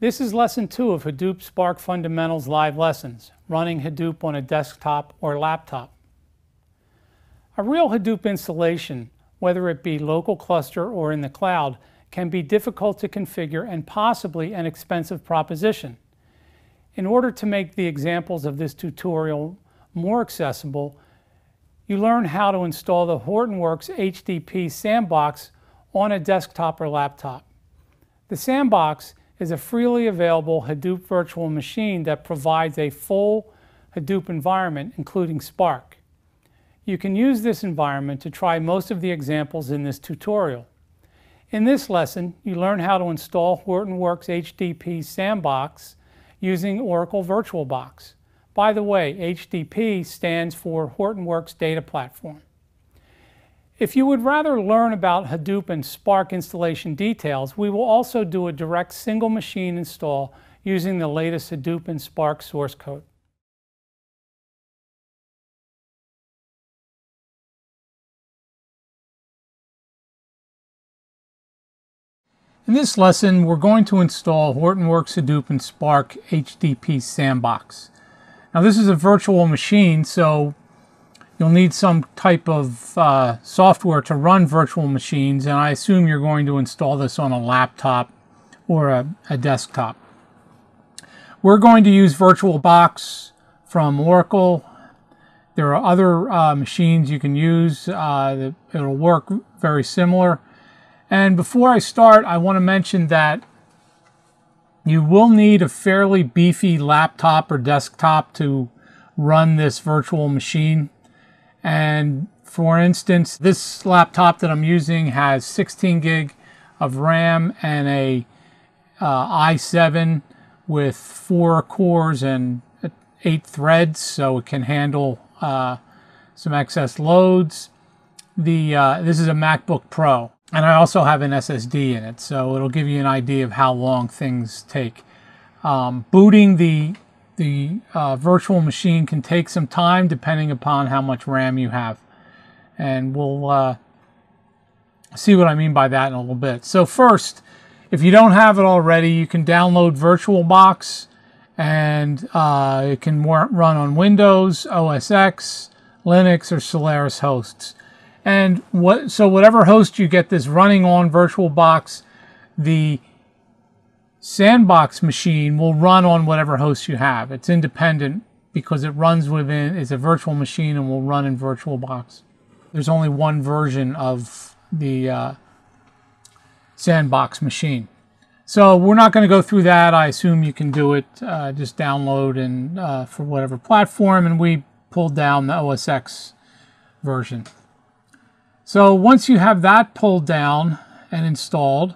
This is lesson two of Hadoop Spark Fundamentals live lessons, running Hadoop on a desktop or laptop. A real Hadoop installation, whether it be local cluster or in the cloud, can be difficult to configure and possibly an expensive proposition. In order to make the examples of this tutorial more accessible, you learn how to install the Hortonworks HDP Sandbox on a desktop or laptop. The Sandbox is a freely available Hadoop virtual machine that provides a full Hadoop environment, including Spark. You can use this environment to try most of the examples in this tutorial. In this lesson, you learn how to install Hortonworks HDP Sandbox using Oracle VirtualBox. By the way, HDP stands for Hortonworks Data Platform. If you would rather learn about Hadoop and Spark installation details, we will also do a direct single machine install using the latest Hadoop and Spark source code. In this lesson, we're going to install Hortonworks Hadoop and Spark HDP Sandbox. Now this is a virtual machine, so you'll need some type of uh, software to run virtual machines, and I assume you're going to install this on a laptop or a, a desktop. We're going to use VirtualBox from Oracle. There are other uh, machines you can use. Uh, it'll work very similar. And before I start, I want to mention that you will need a fairly beefy laptop or desktop to run this virtual machine. And for instance, this laptop that I'm using has 16 gig of RAM and a uh, i7 with four cores and eight threads, so it can handle uh, some excess loads. The uh, this is a MacBook Pro. And I also have an SSD in it, so it'll give you an idea of how long things take. Um, booting the, the uh, virtual machine can take some time depending upon how much RAM you have. And we'll uh, see what I mean by that in a little bit. So first, if you don't have it already, you can download VirtualBox and uh, it can run on Windows, OS X, Linux, or Solaris hosts. And what so whatever host you get this running on VirtualBox, the sandbox machine will run on whatever host you have. It's independent because it runs within, it's a virtual machine and will run in VirtualBox. There's only one version of the uh, sandbox machine. So we're not going to go through that. I assume you can do it. Uh, just download and uh, for whatever platform, and we pulled down the OS X version. So once you have that pulled down and installed,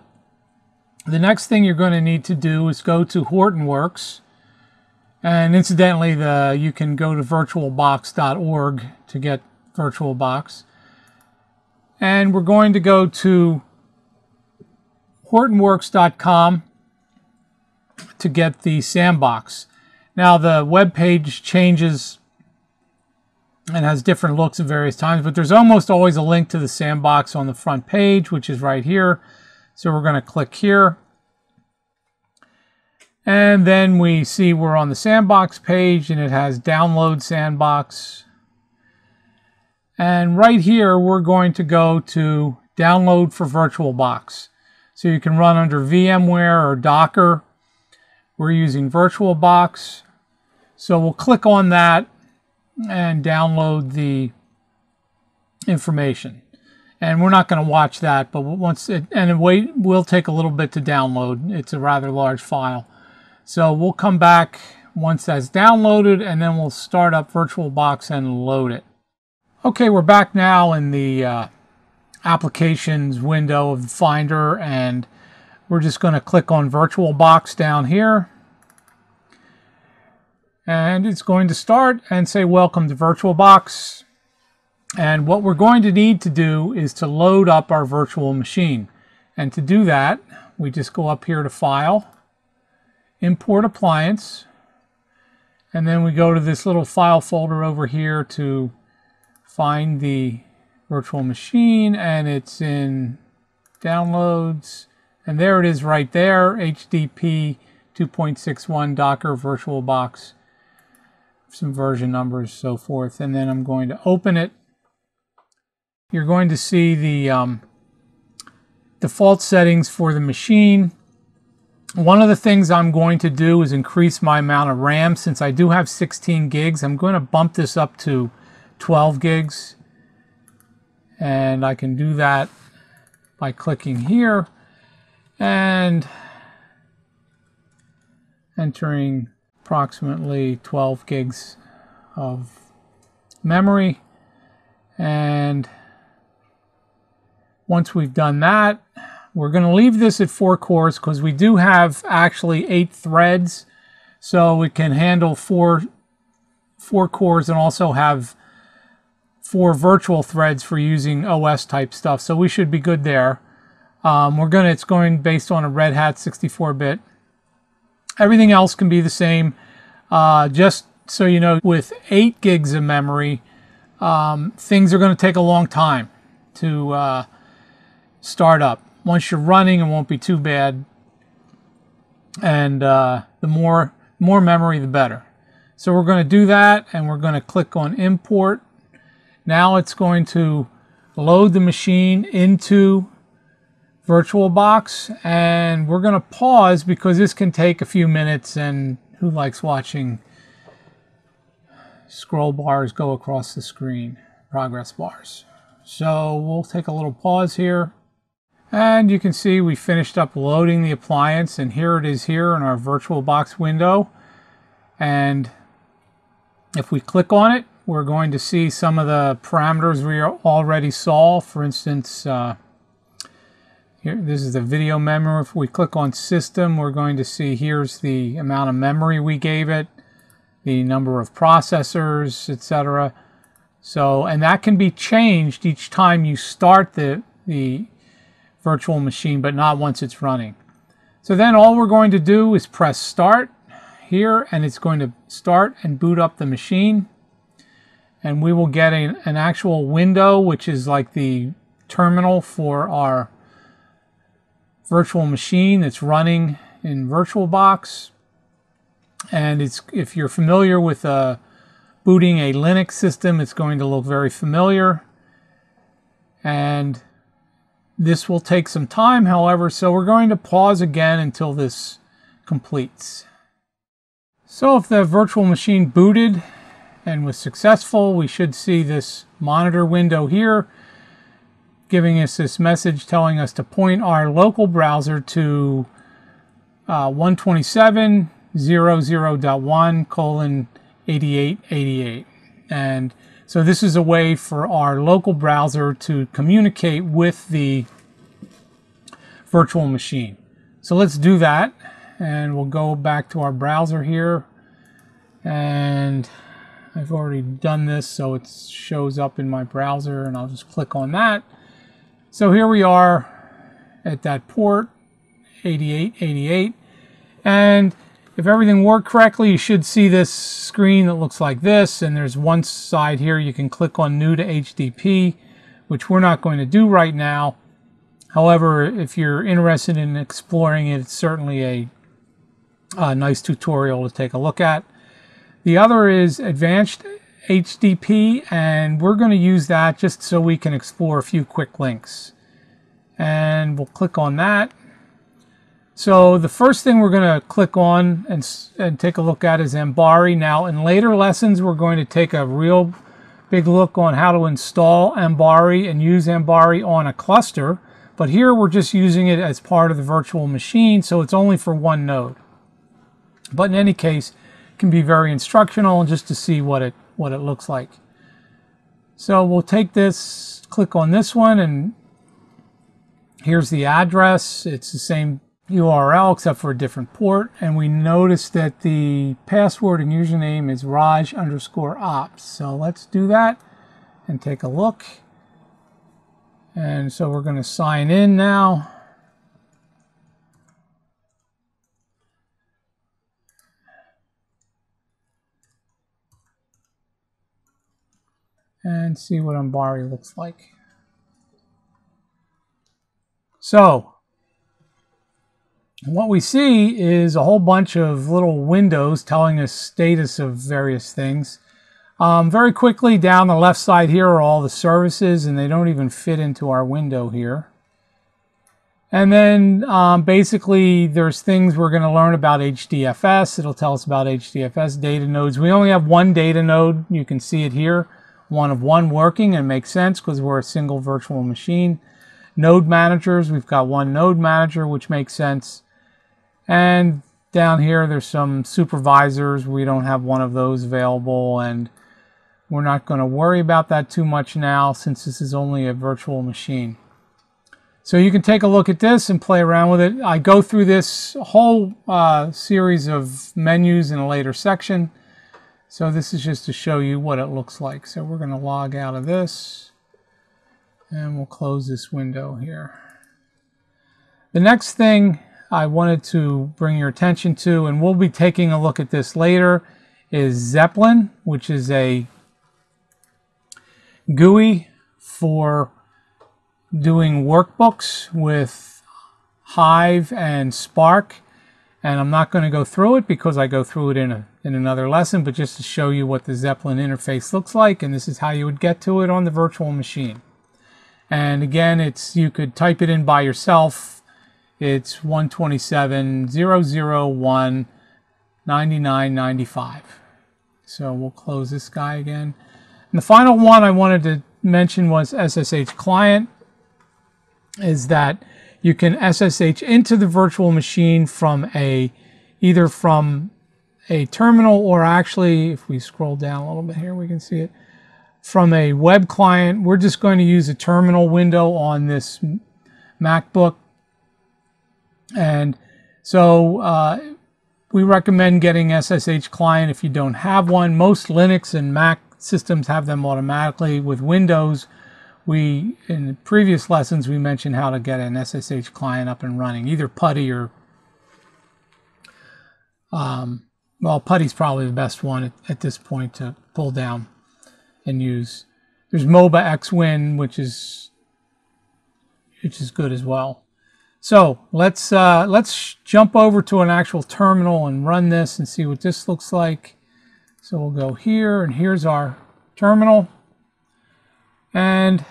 the next thing you're going to need to do is go to Hortonworks. And incidentally, the you can go to virtualbox.org to get VirtualBox. And we're going to go to hortonworks.com to get the sandbox. Now the web page changes and has different looks at various times, but there's almost always a link to the sandbox on the front page, which is right here. So we're going to click here. And then we see we're on the sandbox page and it has download sandbox. And right here, we're going to go to download for VirtualBox. So you can run under VMware or Docker. We're using VirtualBox. So we'll click on that and download the information. And we're not going to watch that, but once it, and it wait, will take a little bit to download. It's a rather large file. So we'll come back once that's downloaded and then we'll start up VirtualBox and load it. Okay, we're back now in the uh, applications window of the Finder and we're just going to click on VirtualBox down here and it's going to start and say welcome to VirtualBox. And what we're going to need to do is to load up our virtual machine. And to do that, we just go up here to File, Import Appliance, and then we go to this little file folder over here to find the virtual machine, and it's in Downloads, and there it is right there, HDP 2.61 Docker VirtualBox, some version numbers, so forth. And then I'm going to open it. You're going to see the um, default settings for the machine. One of the things I'm going to do is increase my amount of RAM. Since I do have 16 gigs, I'm going to bump this up to 12 gigs. And I can do that by clicking here and entering approximately 12 gigs of memory. And once we've done that, we're going to leave this at four cores because we do have actually eight threads. So it can handle four, four cores and also have four virtual threads for using OS type stuff. So we should be good there. Um, we're going to, it's going based on a Red Hat 64-bit. Everything else can be the same. Uh, just so you know, with eight gigs of memory, um, things are going to take a long time to uh, start up once you're running, it won't be too bad. And uh, the more, more memory, the better. So we're going to do that, and we're going to click on Import. Now it's going to load the machine into VirtualBox, and we're going to pause because this can take a few minutes, and who likes watching scroll bars go across the screen, progress bars. So we'll take a little pause here. And you can see we finished up loading the appliance and here it is here in our VirtualBox window. And if we click on it, we're going to see some of the parameters we already saw. For instance, uh, here, this is the video memory. If we click on system, we're going to see here's the amount of memory we gave it, the number of processors, etc. So, and that can be changed each time you start the, the virtual machine, but not once it's running. So then all we're going to do is press start here and it's going to start and boot up the machine. And we will get a, an actual window, which is like the terminal for our virtual machine that's running in VirtualBox. And it's if you're familiar with uh, booting a Linux system, it's going to look very familiar. And this will take some time, however, so we're going to pause again until this completes. So if the virtual machine booted and was successful, we should see this monitor window here giving us this message telling us to point our local browser to uh, 127.00.1 colon 8888. And so this is a way for our local browser to communicate with the virtual machine. So let's do that and we'll go back to our browser here and I've already done this so it shows up in my browser and I'll just click on that. So here we are at that port 8888 and if everything worked correctly, you should see this screen that looks like this. And there's one side here you can click on New to HDP, which we're not going to do right now. However, if you're interested in exploring it, it's certainly a, a nice tutorial to take a look at. The other is Advanced HDP, and we're going to use that just so we can explore a few quick links. And we'll click on that. So the first thing we're going to click on and, and take a look at is Ambari. Now in later lessons we're going to take a real big look on how to install Ambari and use Ambari on a cluster. But here we're just using it as part of the virtual machine, so it's only for one node. But in any case, it can be very instructional just to see what it, what it looks like. So we'll take this, click on this one, and here's the address. It's the same URL except for a different port. And we notice that the password and username is Raj underscore ops. So let's do that and take a look. And so we're going to sign in now. And see what Ambari looks like. So what we see is a whole bunch of little windows telling us status of various things. Um, very quickly down the left side here are all the services and they don't even fit into our window here. And then um, basically there's things we're going to learn about HDFS. It'll tell us about HDFS data nodes. We only have one data node. You can see it here. One of one working and makes sense because we're a single virtual machine. Node managers, we've got one node manager, which makes sense. And down here, there's some supervisors. We don't have one of those available, and we're not going to worry about that too much now since this is only a virtual machine. So you can take a look at this and play around with it. I go through this whole uh, series of menus in a later section. So this is just to show you what it looks like. So we're going to log out of this and we'll close this window here. The next thing I wanted to bring your attention to, and we'll be taking a look at this later, is Zeppelin, which is a GUI for doing workbooks with Hive and Spark. And I'm not going to go through it because I go through it in, a, in another lesson, but just to show you what the Zeppelin interface looks like. And this is how you would get to it on the virtual machine. And again, it's you could type it in by yourself. It's 127.001 99.95. So we'll close this guy again. And the final one I wanted to mention was SSH client is that you can SSH into the virtual machine from a either from a terminal or actually if we scroll down a little bit here we can see it from a web client we're just going to use a terminal window on this MacBook and so uh, we recommend getting SSH client if you don't have one most Linux and Mac systems have them automatically with Windows we in previous lessons we mentioned how to get an SSH client up and running, either PuTTY or um, well, PuTTY's probably the best one at, at, this point to pull down and use. There's MOBA XWin, which is which is good as well. So let's uh, let's jump over to an actual terminal and run this and see what this looks like. So we'll go here, and here's our terminal. And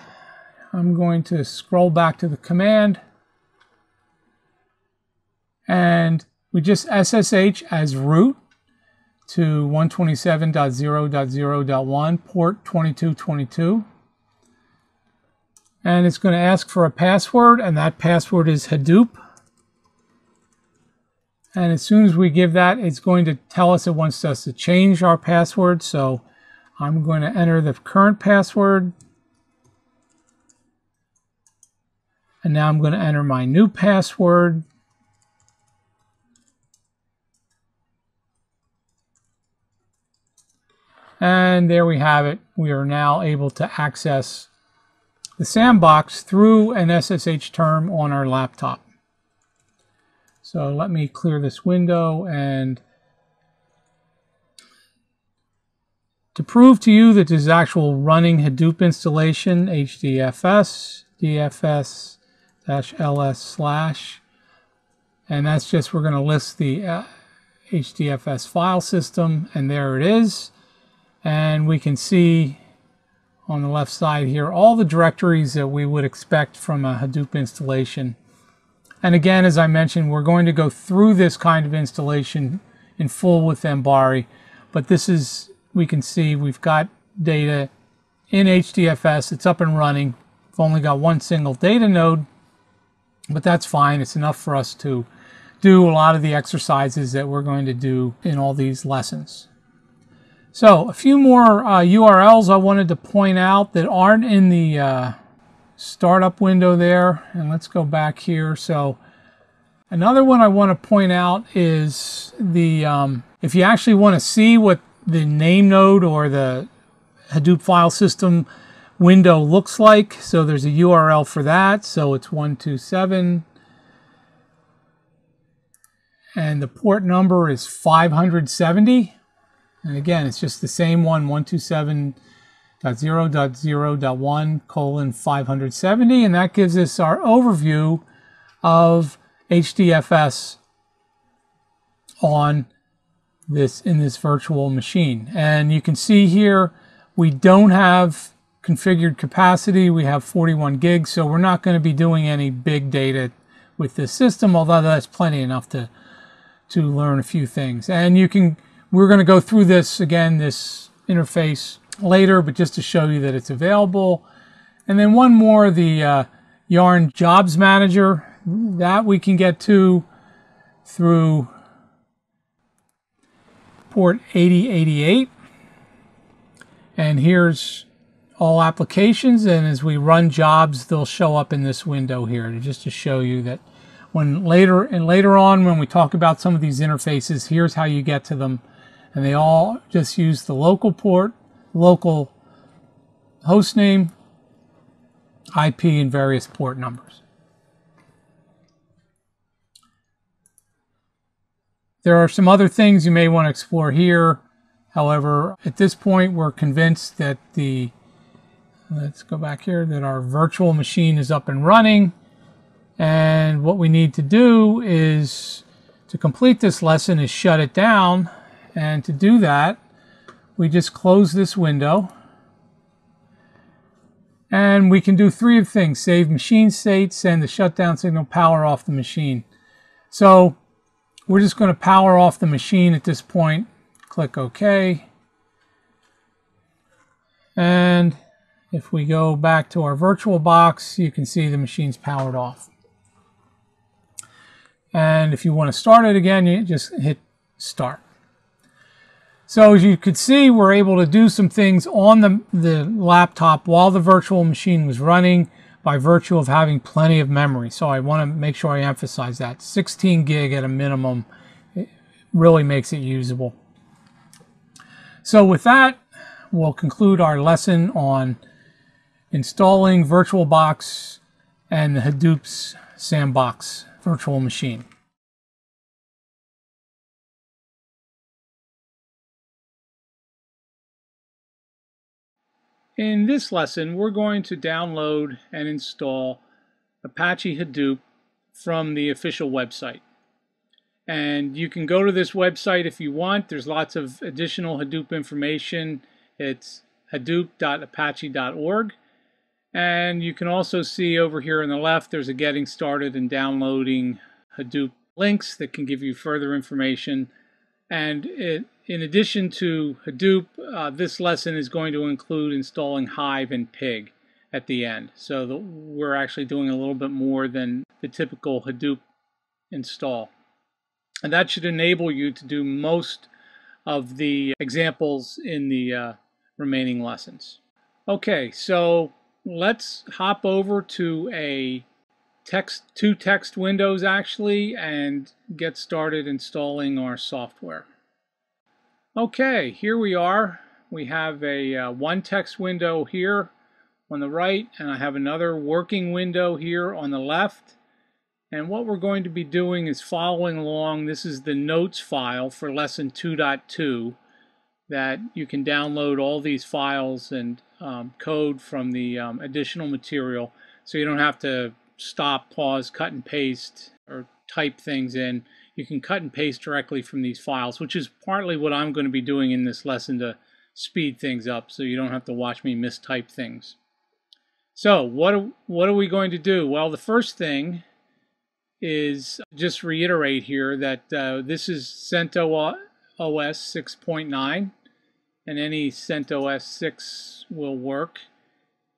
I'm going to scroll back to the command. And we just SSH as root to 127.0.0.1, port 2222. And it's going to ask for a password, and that password is Hadoop. And as soon as we give that, it's going to tell us it wants us to change our password. So I'm going to enter the current password, And now I'm going to enter my new password. And there we have it. We are now able to access the sandbox through an SSH term on our laptop. So let me clear this window and to prove to you that this is actual running Hadoop installation, HDFS, DFS, dash ls slash and that's just we're going to list the uh, HDFS file system and there it is and we can see on the left side here all the directories that we would expect from a Hadoop installation and again as I mentioned we're going to go through this kind of installation in full with Ambari but this is we can see we've got data in HDFS it's up and running we've only got one single data node but that's fine. It's enough for us to do a lot of the exercises that we're going to do in all these lessons. So a few more uh, URLs I wanted to point out that aren't in the uh, startup window there. And let's go back here. So another one I want to point out is the um, if you actually want to see what the name node or the Hadoop file system window looks like. So there's a URL for that. So it's 127. And the port number is 570. And again, it's just the same one, 127.0.0.1 colon 570. And that gives us our overview of HDFS on this in this virtual machine. And you can see here, we don't have configured capacity. We have 41 gigs, so we're not going to be doing any big data with this system, although that's plenty enough to, to learn a few things. And you can, we're going to go through this again, this interface later, but just to show you that it's available. And then one more, the uh, Yarn Jobs Manager, that we can get to through port 8088. And here's all applications. And as we run jobs, they'll show up in this window here just to show you that when later and later on when we talk about some of these interfaces, here's how you get to them. And they all just use the local port, local host name, IP, and various port numbers. There are some other things you may want to explore here. However, at this point, we're convinced that the, let's go back here, that our virtual machine is up and running. And what we need to do is, to complete this lesson, is shut it down. And to do that, we just close this window. And we can do three things, save machine state, send the shutdown signal, power off the machine. So we're just going to power off the machine at this point. Click OK. And if we go back to our virtual box, you can see the machine's powered off. And if you want to start it again, you just hit start. So as you could see, we're able to do some things on the, the laptop while the virtual machine was running by virtue of having plenty of memory. So I want to make sure I emphasize that. 16 gig at a minimum really makes it usable. So with that, we'll conclude our lesson on installing VirtualBox and the Hadoop's Sandbox virtual machine. In this lesson, we're going to download and install Apache Hadoop from the official website. And you can go to this website if you want. There's lots of additional Hadoop information. It's hadoop.apache.org. And you can also see over here on the left, there's a getting started and downloading Hadoop links that can give you further information. And it, in addition to Hadoop, uh, this lesson is going to include installing Hive and Pig at the end. So the, we're actually doing a little bit more than the typical Hadoop install. And that should enable you to do most of the examples in the uh, remaining lessons. Okay, so let's hop over to a text, two text windows actually, and get started installing our software. Okay, here we are. We have a uh, one text window here on the right, and I have another working window here on the left. And what we're going to be doing is following along. This is the notes file for lesson 2.2 that you can download all these files and um, code from the um, additional material so you don't have to stop, pause, cut and paste, or type things in you can cut and paste directly from these files, which is partly what I'm going to be doing in this lesson to speed things up so you don't have to watch me mistype things. So what are, what are we going to do? Well, the first thing is just reiterate here that uh, this is CentOS 6.9 and any CentOS 6 will work.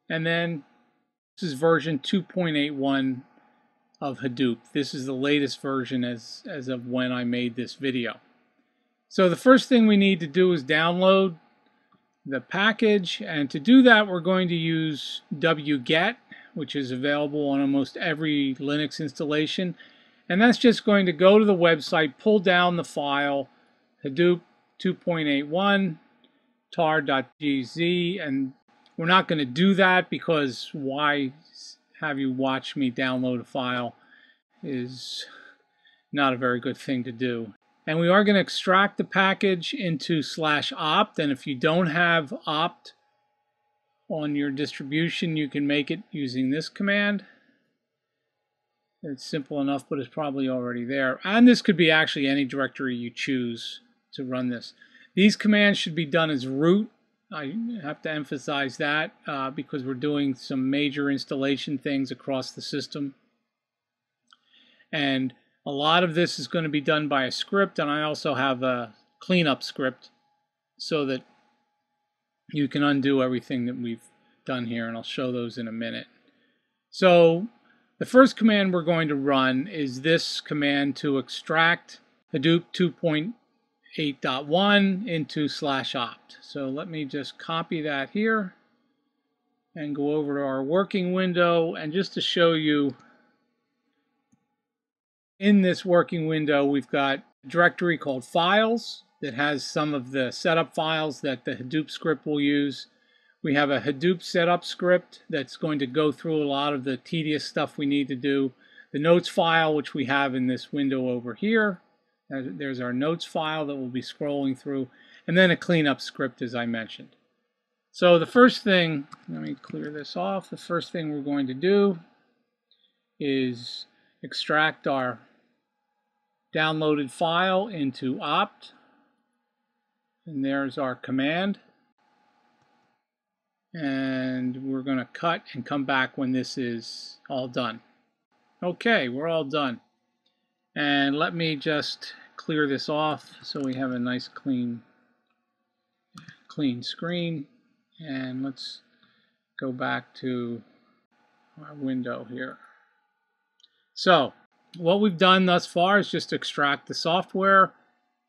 And then this is version 2.81 of Hadoop. This is the latest version as, as of when I made this video. So the first thing we need to do is download the package and to do that we're going to use wget which is available on almost every Linux installation and that's just going to go to the website pull down the file Hadoop 2.81 tar.gz and we're not going to do that because why have you watch me download a file is not a very good thing to do. And we are going to extract the package into slash opt. And if you don't have opt on your distribution, you can make it using this command. It's simple enough, but it's probably already there. And this could be actually any directory you choose to run this. These commands should be done as root. I have to emphasize that uh, because we're doing some major installation things across the system. And a lot of this is going to be done by a script, and I also have a cleanup script so that you can undo everything that we've done here, and I'll show those in a minute. So the first command we're going to run is this command to extract Hadoop 2.8.1 into slash opt. So let me just copy that here and go over to our working window and just to show you in this working window we've got a directory called files that has some of the setup files that the Hadoop script will use. We have a Hadoop setup script that's going to go through a lot of the tedious stuff we need to do. The notes file, which we have in this window over here. There's our notes file that we'll be scrolling through. And then a cleanup script, as I mentioned. So the first thing, let me clear this off. The first thing we're going to do is extract our downloaded file into opt. And there's our command. And we're going to cut and come back when this is all done. Okay, we're all done. And let me just clear this off so we have a nice clean clean screen. And let's go back to our window here. So what we've done thus far is just extract the software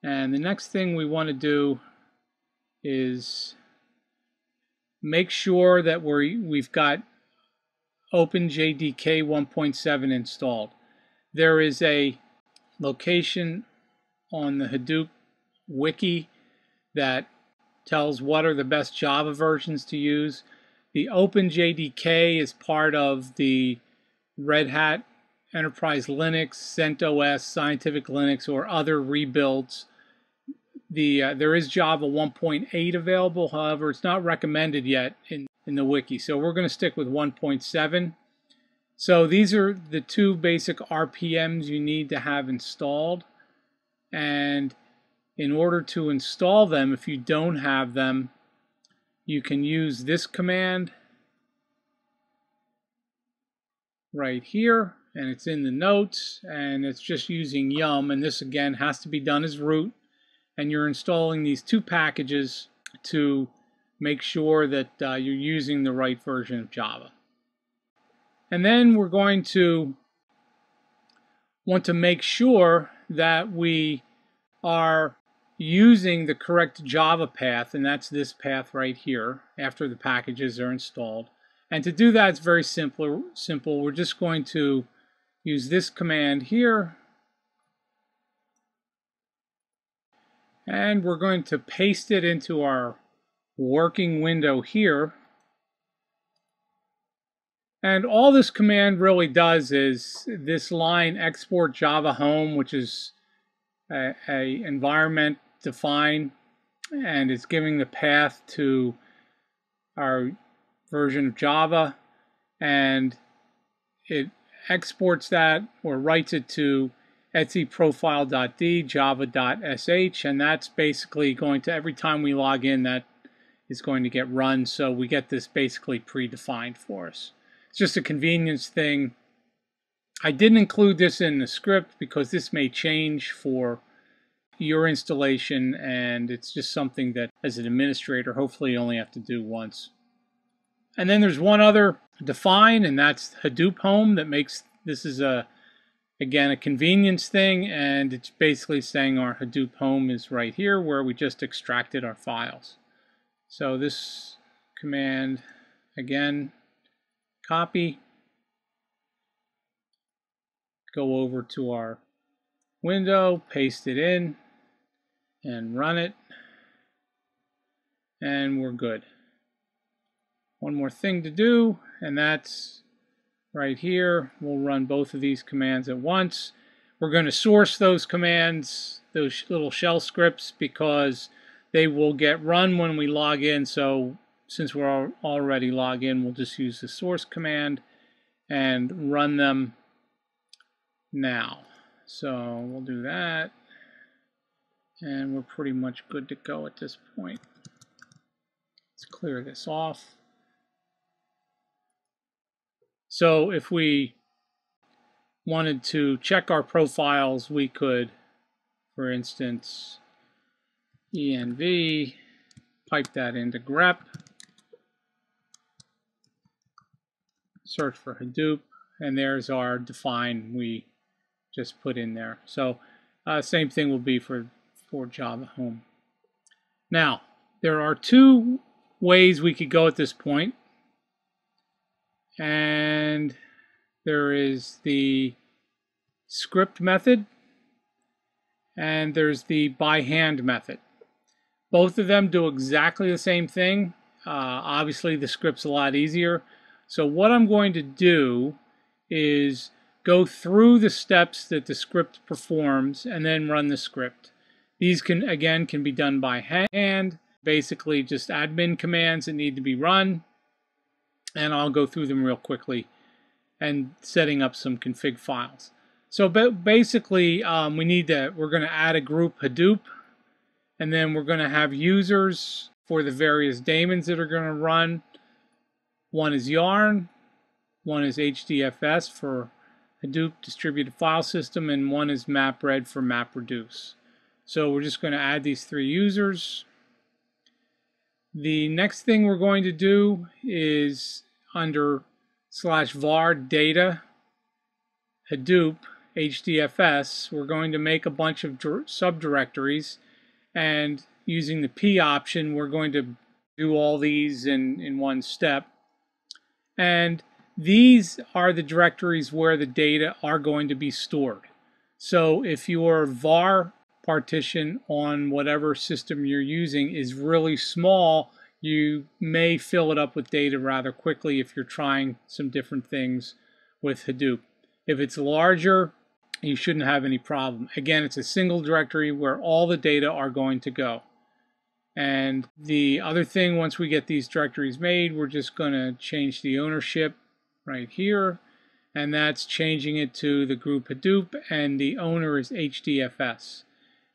and the next thing we want to do is make sure that we're, we've got OpenJDK 1.7 installed. There is a location on the Hadoop wiki that tells what are the best Java versions to use. The OpenJDK is part of the Red Hat Enterprise Linux, CentOS, Scientific Linux, or other rebuilds the uh, there is Java 1.8 available, however, it's not recommended yet in, in the wiki. So we're going to stick with 1.7. So these are the two basic RPMs you need to have installed. And in order to install them, if you don't have them, you can use this command right here and it's in the notes and it's just using yum and this again has to be done as root and you're installing these two packages to make sure that uh, you're using the right version of Java. And then we're going to want to make sure that we are using the correct Java path, and that's this path right here after the packages are installed. And to do that, it's very simple. simple. We're just going to use this command here and we're going to paste it into our working window here. And all this command really does is this line export Java home, which is a, a environment define, and it's giving the path to our version of Java, and it exports that or writes it to etcprofile.d, java.sh, and that's basically going to, every time we log in, that is going to get run. So we get this basically predefined for us. It's just a convenience thing. I didn't include this in the script because this may change for your installation and it's just something that as an administrator hopefully you only have to do once. And then there's one other define and that's Hadoop Home that makes this is a Again, a convenience thing, and it's basically saying our Hadoop home is right here where we just extracted our files. So this command, again, copy, go over to our window, paste it in, and run it, and we're good. One more thing to do, and that's right here. We'll run both of these commands at once. We're going to source those commands, those little shell scripts, because they will get run when we log in. So since we're already logged in, we'll just use the source command and run them now. So we'll do that. And we're pretty much good to go at this point. Let's clear this off. So if we wanted to check our profiles, we could, for instance, env, pipe that into grep, search for Hadoop, and there's our define we just put in there. So uh, same thing will be for, for Java Home. Now, there are two ways we could go at this point. And there is the script method and there's the by hand method. Both of them do exactly the same thing. Uh, obviously, the script's a lot easier. So what I'm going to do is go through the steps that the script performs and then run the script. These can, again, can be done by hand, basically just admin commands that need to be run. And I'll go through them real quickly and setting up some config files. So basically, um, we need to, we're going to add a group Hadoop, and then we're going to have users for the various daemons that are going to run. One is Yarn, one is HDFS for Hadoop Distributed File System, and one is MapRed for MapReduce. So we're just going to add these three users. The next thing we're going to do is under slash var data Hadoop HDFS, we're going to make a bunch of subdirectories and using the P option, we're going to do all these in, in one step. And these are the directories where the data are going to be stored. So if your var partition on whatever system you're using is really small, you may fill it up with data rather quickly if you're trying some different things with Hadoop. If it's larger, you shouldn't have any problem. Again, it's a single directory where all the data are going to go. And the other thing, once we get these directories made, we're just going to change the ownership right here. And that's changing it to the group Hadoop, and the owner is HDFS.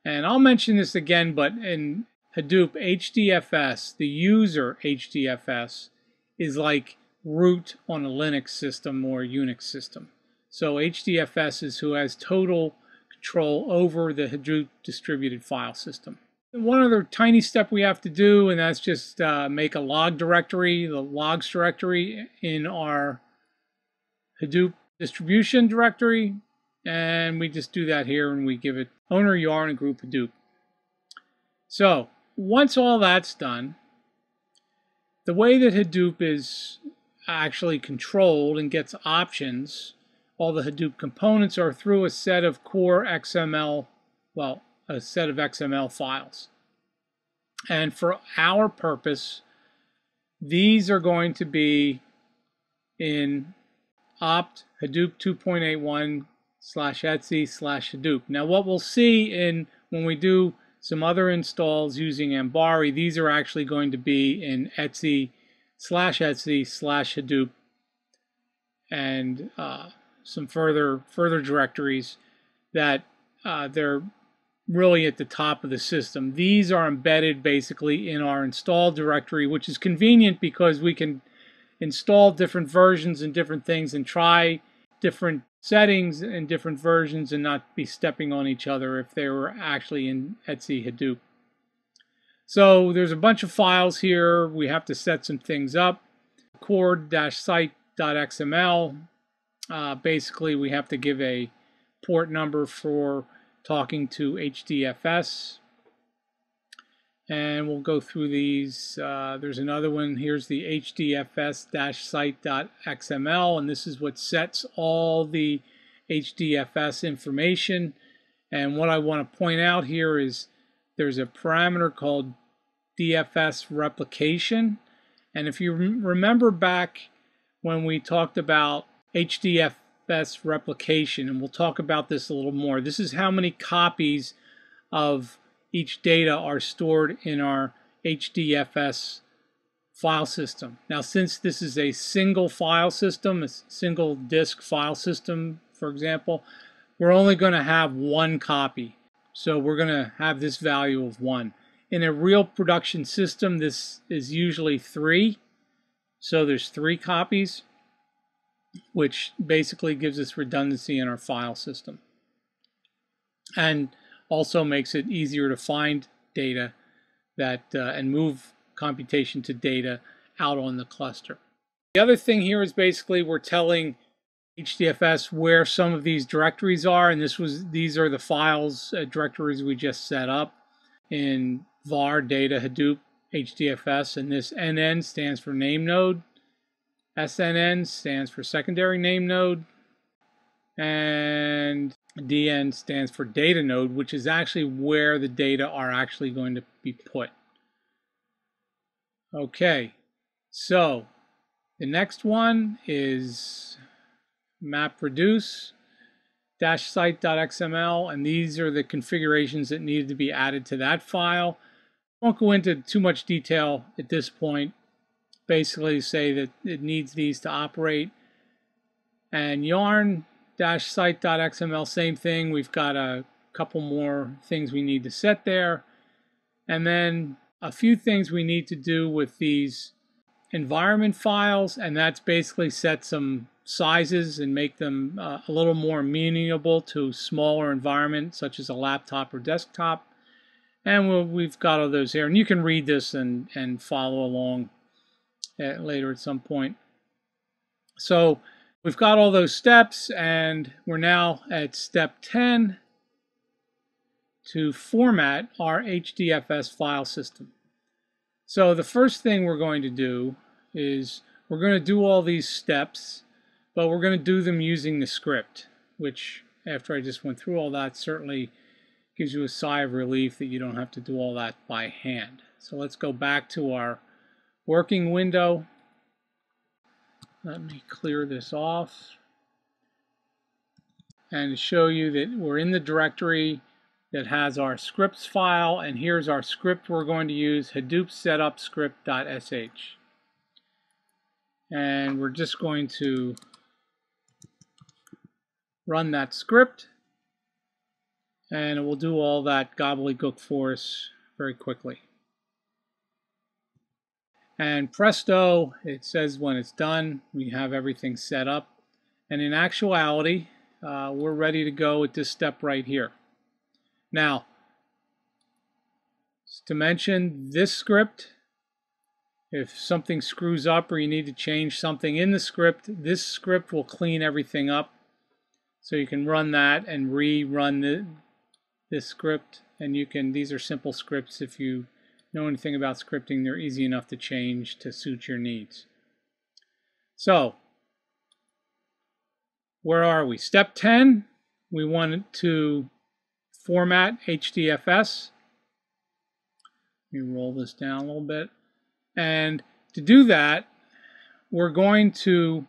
And I'll mention this again, but in Hadoop, HDFS, the user HDFS, is like root on a Linux system or Unix system. So HDFS is who has total control over the Hadoop distributed file system. One other tiny step we have to do, and that's just uh, make a log directory, the logs directory in our Hadoop distribution directory. And we just do that here and we give it owner yarn and group Hadoop. So once all that's done, the way that Hadoop is actually controlled and gets options all the Hadoop components are through a set of core XML, well, a set of XML files. And for our purpose, these are going to be in opt Hadoop 2.81 slash etc slash Hadoop. Now what we'll see in when we do some other installs using Ambari, these are actually going to be in etc slash etc slash Hadoop. And uh, some further further directories that uh, they're really at the top of the system. These are embedded basically in our install directory, which is convenient because we can install different versions and different things and try different settings and different versions and not be stepping on each other if they were actually in etc Hadoop. So there's a bunch of files here. We have to set some things up. core-site.xml uh, basically we have to give a port number for talking to HDFS. And we'll go through these. Uh, there's another one. Here's the hdfs-site.xml, and this is what sets all the HDFS information. And what I want to point out here is there's a parameter called DFS replication. And if you remember back when we talked about HDFS replication, and we'll talk about this a little more. This is how many copies of each data are stored in our HDFS file system. Now, since this is a single file system, a single disk file system, for example, we're only going to have one copy. So we're going to have this value of 1. In a real production system, this is usually 3. So there's 3 copies, which basically gives us redundancy in our file system. And also makes it easier to find data that uh, and move computation to data out on the cluster. The other thing here is basically we're telling HDFS where some of these directories are, and this was these are the files uh, directories we just set up in var data Hadoop HDFS, and this NN stands for name node, SNN stands for secondary name node, and DN stands for data node, which is actually where the data are actually going to be put. Okay, so the next one is MapReduce dash site.xml, and these are the configurations that needed to be added to that file. Won't go into too much detail at this point. Basically say that it needs these to operate. And yarn-site.xml, same thing. We've got a couple more things we need to set there. And then a few things we need to do with these environment files, and that's basically set some sizes and make them uh, a little more amenable to smaller environments such as a laptop or desktop. And we'll, we've got all those here. And you can read this and, and follow along at, later at some point. So we've got all those steps and we're now at step 10 to format our HDFS file system. So the first thing we're going to do is we're going to do all these steps, but we're going to do them using the script, which after I just went through all that certainly gives you a sigh of relief that you don't have to do all that by hand. So let's go back to our working window. Let me clear this off and show you that we're in the directory that has our scripts file and here's our script we're going to use hadoop setup script.sh and we're just going to run that script and it will do all that gobbledygook for us very quickly and presto it says when it's done we have everything set up and in actuality uh, we're ready to go with this step right here now, to mention this script, if something screws up or you need to change something in the script, this script will clean everything up. So you can run that and rerun the, this script. And you can, these are simple scripts. If you know anything about scripting, they're easy enough to change to suit your needs. So, where are we? Step 10, we want to format HDFS. Let me roll this down a little bit. And to do that, we're going to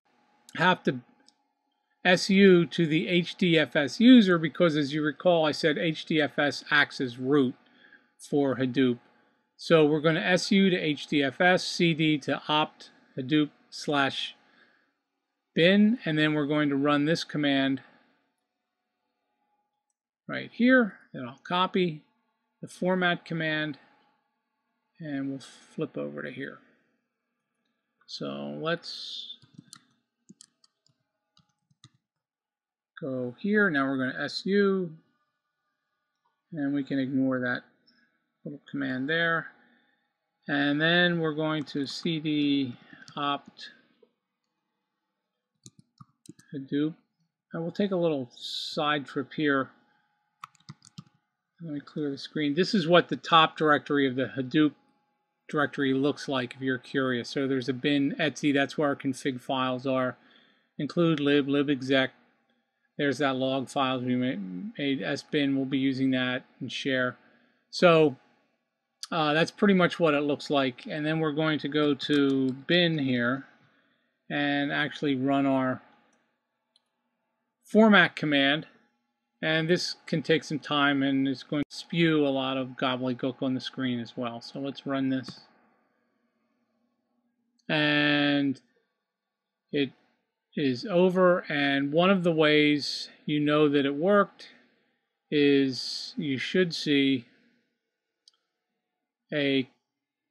have to SU to the HDFS user because as you recall I said HDFS acts as root for Hadoop. So we're going to SU to HDFS, CD to opt Hadoop slash bin, and then we're going to run this command right here. Then I'll copy the format command and we'll flip over to here. So let's go here. Now we're going to SU and we can ignore that little command there. And then we're going to cd opt Hadoop. And we'll take a little side trip here let me clear the screen. This is what the top directory of the Hadoop directory looks like if you're curious. So there's a bin etc. That's where our config files are. Include lib, libexec. There's that log files we made. sbin. We'll be using that and share. So uh, that's pretty much what it looks like. And then we're going to go to bin here and actually run our format command. And this can take some time and it's going to spew a lot of gobbledygook on the screen as well. So let's run this. And it is over and one of the ways you know that it worked is you should see a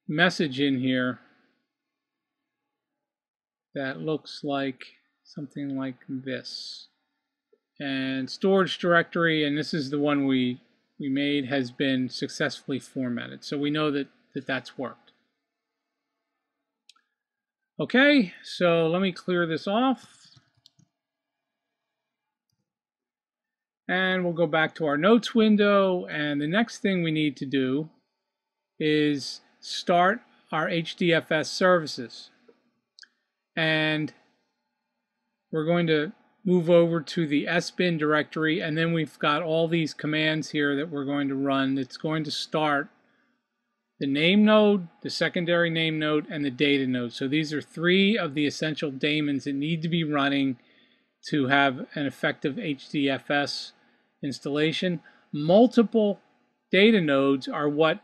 message in here that looks like something like this. And storage directory and this is the one we we made has been successfully formatted. So we know that, that that's worked. Okay so let me clear this off. And we'll go back to our notes window. And the next thing we need to do is start our HDFS services. And we're going to move over to the SBIN directory. And then we've got all these commands here that we're going to run. It's going to start the name node, the secondary name node, and the data node. So these are three of the essential daemons that need to be running to have an effective HDFS installation. Multiple data nodes are what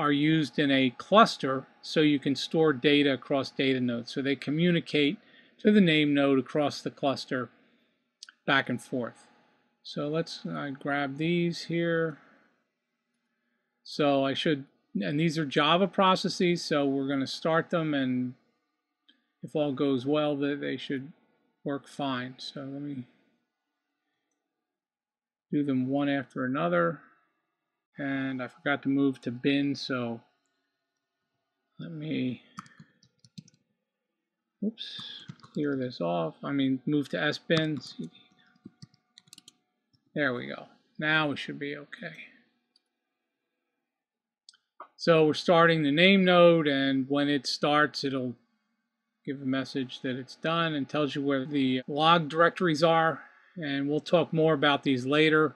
are used in a cluster so you can store data across data nodes. So they communicate to the name node across the cluster back and forth. So let's grab these here. So I should, and these are Java processes, so we're going to start them and if all goes well, that they should work fine. So let me do them one after another. And I forgot to move to bin, so let me, oops, clear this off. I mean, move to sbin. There we go. Now we should be okay. So we're starting the name node, and when it starts, it'll give a message that it's done and tells you where the log directories are and we'll talk more about these later.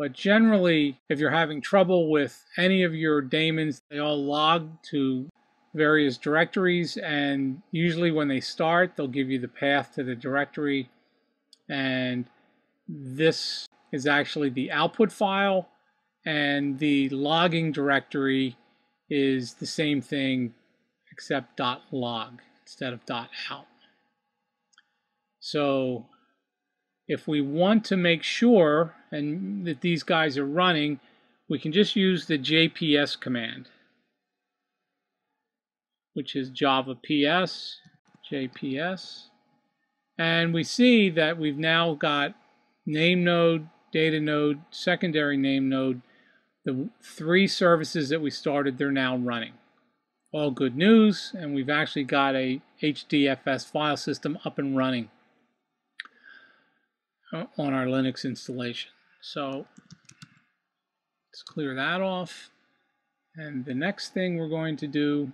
But generally, if you're having trouble with any of your daemons, they all log to various directories, and usually when they start, they'll give you the path to the directory. And this is actually the output file, and the logging directory is the same thing except .log instead of .out. So if we want to make sure and that these guys are running, we can just use the JPS command, which is Java PS, JPS. And we see that we've now got name node, data node, secondary name node, the three services that we started, they're now running. All good news, and we've actually got a HDFS file system up and running. Uh, on our Linux installation. So let's clear that off. And the next thing we're going to do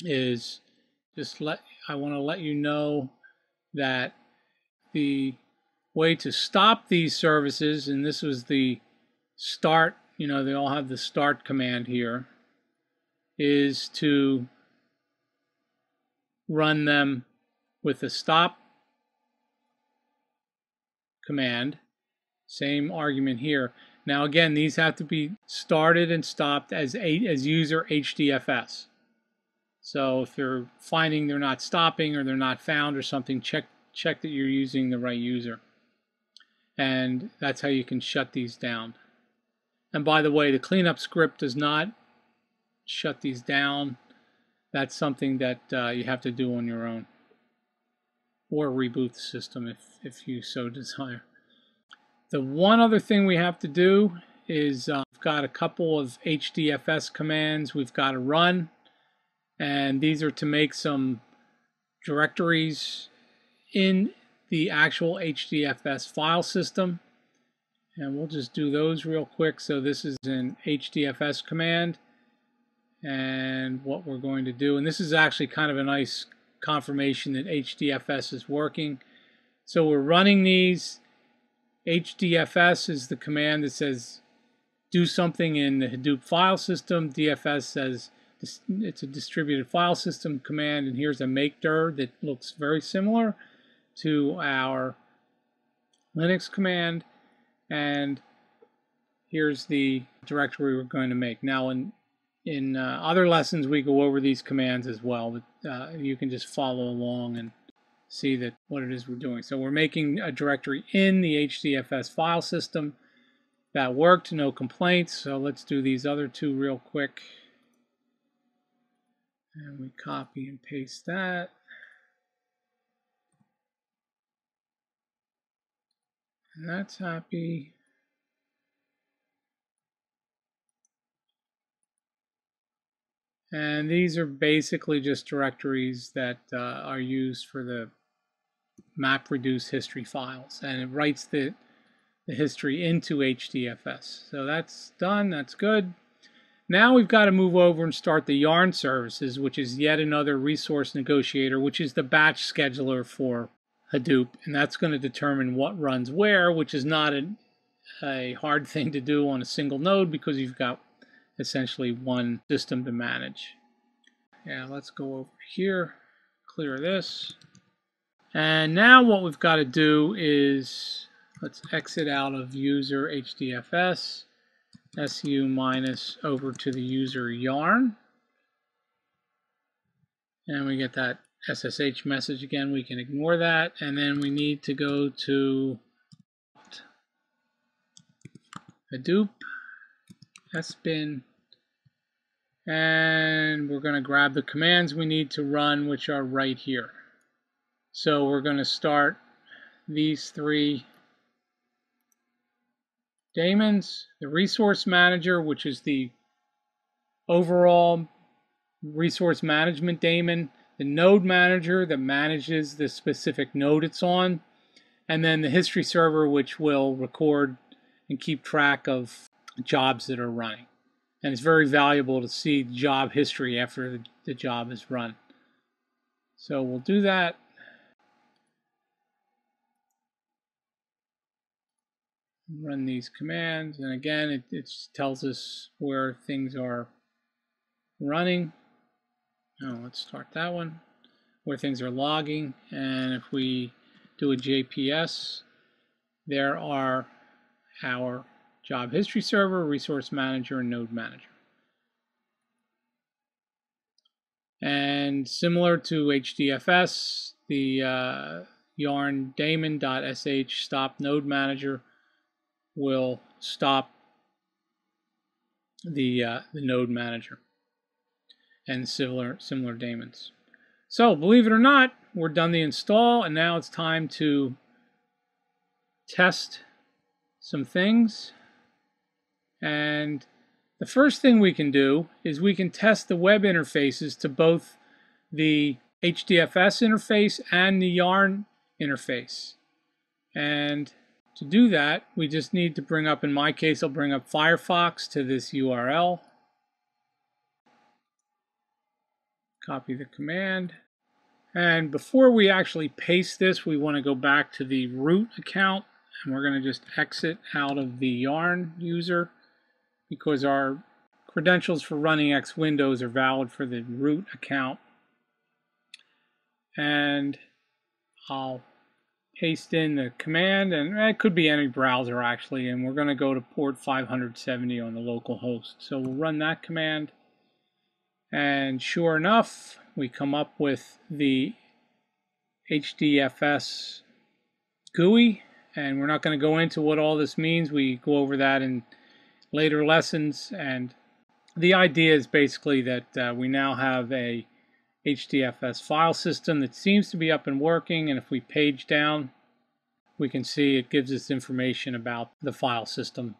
is just let, I want to let you know that the way to stop these services, and this was the start, you know, they all have the start command here, is to run them with the stop command. Same argument here. Now again, these have to be started and stopped as, a, as user HDFS. So if you're finding they're not stopping or they're not found or something, check, check that you're using the right user. And that's how you can shut these down. And by the way, the cleanup script does not shut these down. That's something that uh, you have to do on your own or reboot the system if, if you so desire. The one other thing we have to do is uh, we've got a couple of HDFS commands. We've got to run. And these are to make some directories in the actual HDFS file system. And we'll just do those real quick. So this is an HDFS command. And what we're going to do and this is actually kind of a nice confirmation that HDFS is working. So we're running these. HDFS is the command that says do something in the Hadoop file system. DFS says it's a distributed file system command, and here's a make dir that looks very similar to our Linux command. And here's the directory we're going to make. Now, in in uh, other lessons, we go over these commands as well, but uh, you can just follow along and see that what it is we're doing. So we're making a directory in the HDFS file system. That worked, no complaints. So let's do these other two real quick. And we copy and paste that. And that's happy. And these are basically just directories that uh, are used for the MapReduce history files. And it writes the, the history into HDFS. So that's done, that's good. Now we've got to move over and start the Yarn services, which is yet another resource negotiator, which is the batch scheduler for Hadoop. And that's going to determine what runs where, which is not a, a hard thing to do on a single node because you've got essentially one system to manage. Yeah, let's go over here, clear this. And now what we've got to do is, let's exit out of user HDFS, SU minus over to the user yarn. And we get that SSH message again. We can ignore that. And then we need to go to Hadoop sbin and we're going to grab the commands we need to run which are right here so we're going to start these three daemons the resource manager which is the overall resource management daemon the node manager that manages the specific node it's on and then the history server which will record and keep track of jobs that are running. And it's very valuable to see job history after the, job is run. So we'll do that. Run these commands, and again, it, it tells us where things are running. Oh, let's start that one. Where things are logging, and if we do a JPS, there are our job history server, resource manager, and node manager. And similar to HDFS, the uh, yarn daemon.sh stop node manager will stop the, uh, the node manager and similar, similar daemons. So believe it or not, we're done the install and now it's time to test some things. And the first thing we can do is we can test the web interfaces to both the HDFS interface and the Yarn interface. And to do that, we just need to bring up, in my case, I'll bring up Firefox to this URL. Copy the command. And before we actually paste this, we want to go back to the root account. And we're going to just exit out of the Yarn user because our credentials for running X Windows are valid for the root account. And I'll paste in the command, and it could be any browser actually, and we're going to go to port 570 on the local host. So we'll run that command, and sure enough, we come up with the HDFS GUI, and we're not going to go into what all this means. We go over that in later lessons. And the idea is basically that uh, we now have a HDFS file system that seems to be up and working. And if we page down, we can see it gives us information about the file system.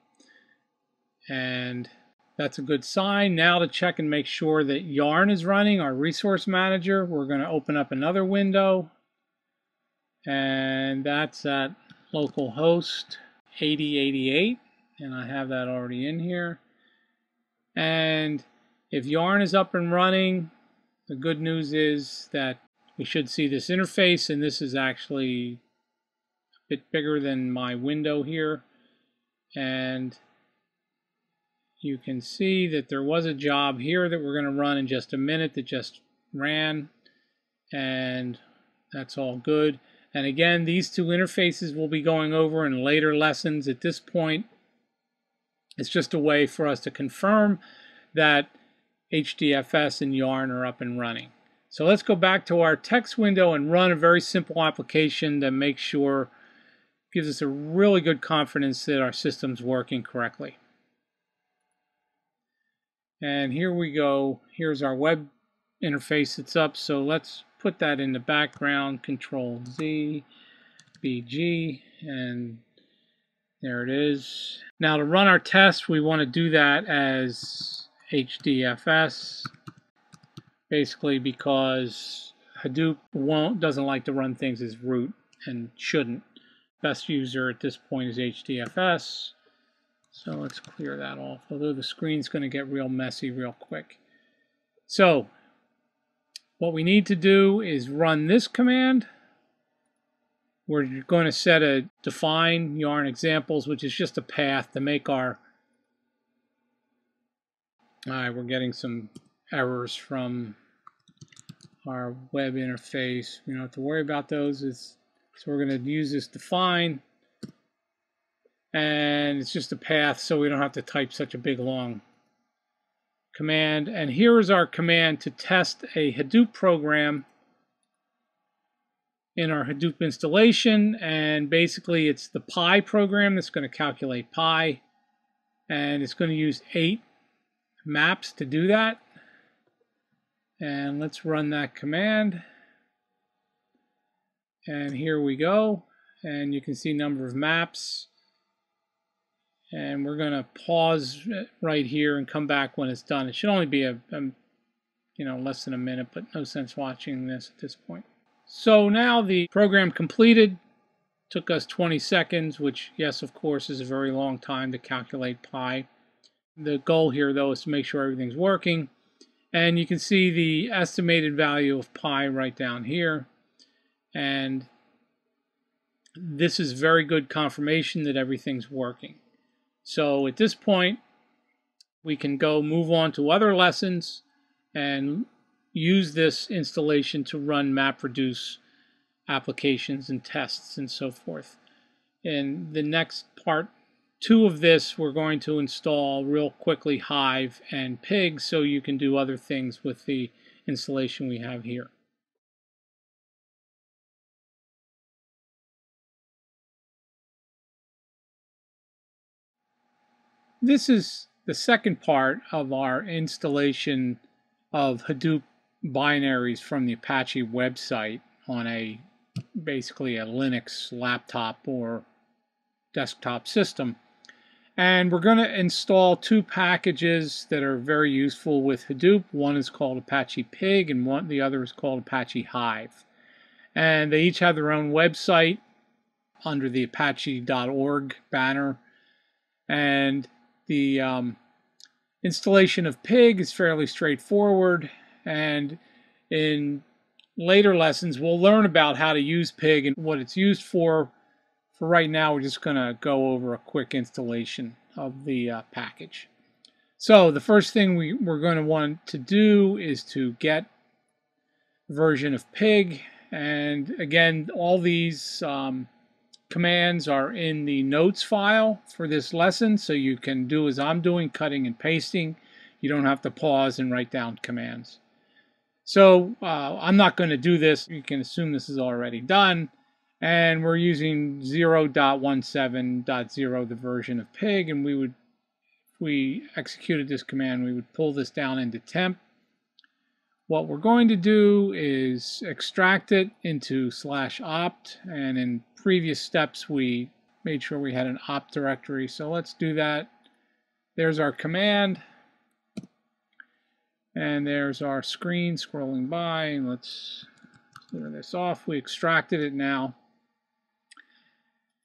And that's a good sign. Now to check and make sure that Yarn is running, our resource manager, we're going to open up another window. And that's at localhost 8088 and I have that already in here. And if Yarn is up and running, the good news is that we should see this interface, and this is actually a bit bigger than my window here. And you can see that there was a job here that we're going to run in just a minute that just ran, and that's all good. And again, these two interfaces we'll be going over in later lessons. At this point, it's just a way for us to confirm that HDFS and Yarn are up and running. So let's go back to our text window and run a very simple application to make sure gives us a really good confidence that our system's working correctly. And here we go. Here's our web interface that's up. So let's put that in the background. Control Z, BG, and there it is. Now to run our test, we want to do that as HDFS, basically because Hadoop won't doesn't like to run things as root and shouldn't. Best user at this point is HDFS. So let's clear that off, although the screen's going to get real messy real quick. So what we need to do is run this command. We're going to set a define yarn examples, which is just a path to make our... All right, we're getting some errors from our web interface. We don't have to worry about those. It's, so we're going to use this define and it's just a path so we don't have to type such a big long command. And here is our command to test a Hadoop program in our Hadoop installation. And basically it's the Pi program that's going to calculate Pi. And it's going to use eight maps to do that. And let's run that command. And here we go. And you can see number of maps and we're going to pause right here and come back when it's done. It should only be a, a, you know less than a minute, but no sense watching this at this point. So now the program completed. Took us 20 seconds, which yes, of course, is a very long time to calculate pi. The goal here, though, is to make sure everything's working. And you can see the estimated value of pi right down here. And this is very good confirmation that everything's working. So at this point, we can go move on to other lessons and use this installation to run MapReduce applications and tests and so forth. In the next part two of this, we're going to install real quickly Hive and Pig so you can do other things with the installation we have here. This is the second part of our installation of Hadoop binaries from the Apache website on a basically a Linux laptop or desktop system. And we're going to install two packages that are very useful with Hadoop. One is called Apache Pig and one the other is called Apache Hive. And they each have their own website under the apache.org banner. And the um, installation of Pig is fairly straightforward, and in later lessons we'll learn about how to use Pig and what it's used for. For right now, we're just going to go over a quick installation of the uh, package. So the first thing we, we're going to want to do is to get version of Pig. And again, all these um, commands are in the notes file for this lesson, so you can do as I'm doing, cutting and pasting. You don't have to pause and write down commands. So uh, I'm not going to do this. You can assume this is already done. And we're using 0.17.0, the version of pig, and we would, if we executed this command, we would pull this down into temp. What we're going to do is extract it into slash opt, and in previous steps, we made sure we had an opt directory. So let's do that. There's our command. And there's our screen scrolling by. Let's clear this off. We extracted it now.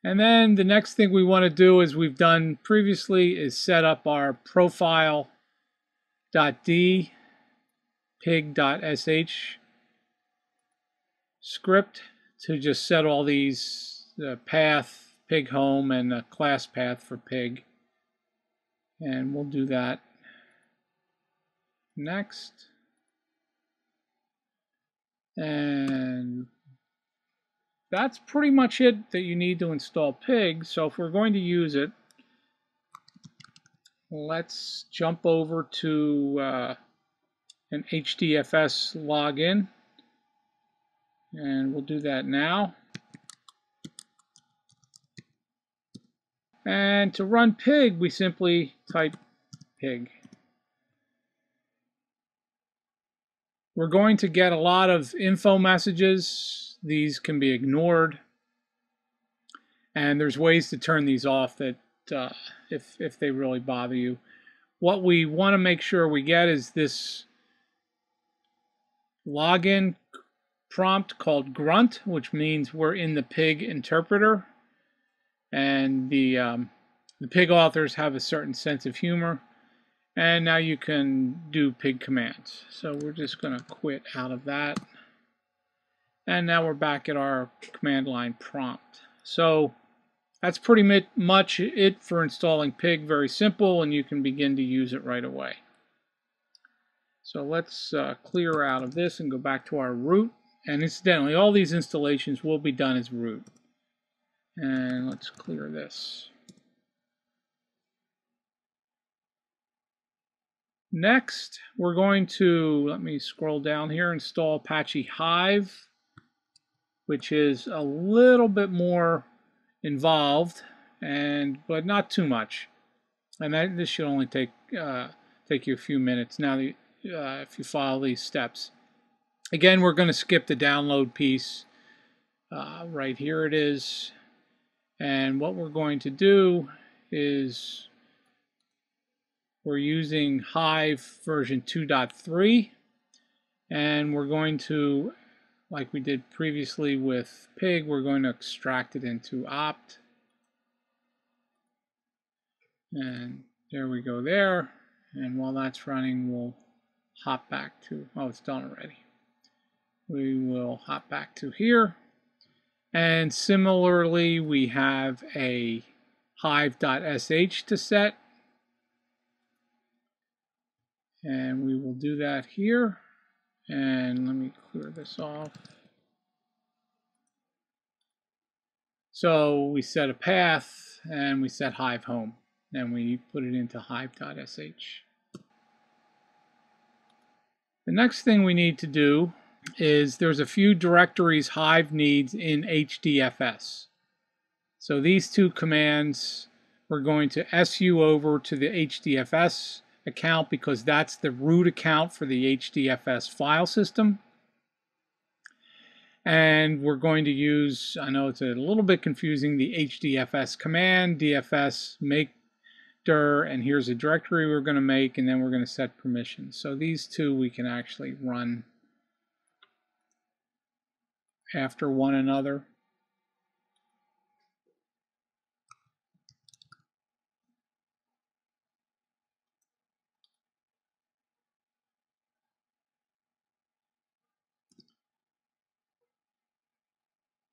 And then the next thing we want to do, as we've done previously, is set up our profile.d pig.sh script to just set all these path, pig home, and a class path for pig. And we'll do that next. And that's pretty much it that you need to install pig. So if we're going to use it, let's jump over to uh, an HDFS login. And we'll do that now. And to run pig, we simply type pig. We're going to get a lot of info messages. These can be ignored. And there's ways to turn these off that uh, if, if they really bother you. What we want to make sure we get is this login prompt called grunt, which means we're in the pig interpreter. And the, um, the pig authors have a certain sense of humor. And now you can do pig commands. So we're just going to quit out of that. And now we're back at our command line prompt. So that's pretty much it for installing pig. Very simple, and you can begin to use it right away. So let's uh, clear out of this and go back to our root. And incidentally, all these installations will be done as root. And let's clear this. Next, we're going to, let me scroll down here, install Apache Hive, which is a little bit more involved, and but not too much. And that, this should only take uh, take you a few minutes. Now, uh, if you follow these steps, again, we're going to skip the download piece. Uh, right here it is. And what we're going to do is we're using Hive version 2.3 and we're going to like we did previously with pig, we're going to extract it into opt. And there we go there. And while that's running, we'll hop back to, oh, it's done already. We will hop back to here. And similarly, we have a hive.sh to set. And we will do that here. And let me clear this off. So we set a path and we set Hive home. And we put it into hive.sh. The next thing we need to do is there's a few directories Hive needs in HDFS. So these two commands, we're going to su over to the HDFS account because that's the root account for the HDFS file system. And we're going to use, I know it's a little bit confusing, the HDFS command, dfs make dir, and here's a directory we're going to make, and then we're going to set permissions. So these two we can actually run after one another.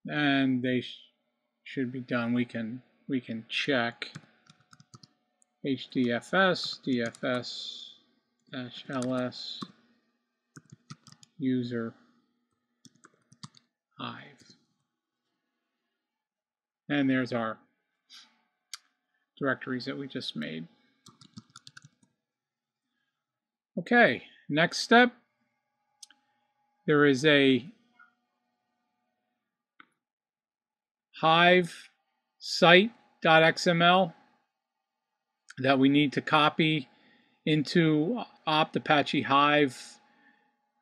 And they sh should be done. We can we can check HDFS, DFS dash ls user hive. And there's our directories that we just made. Okay, next step. There is a hive site.xml that we need to copy into opt apache hive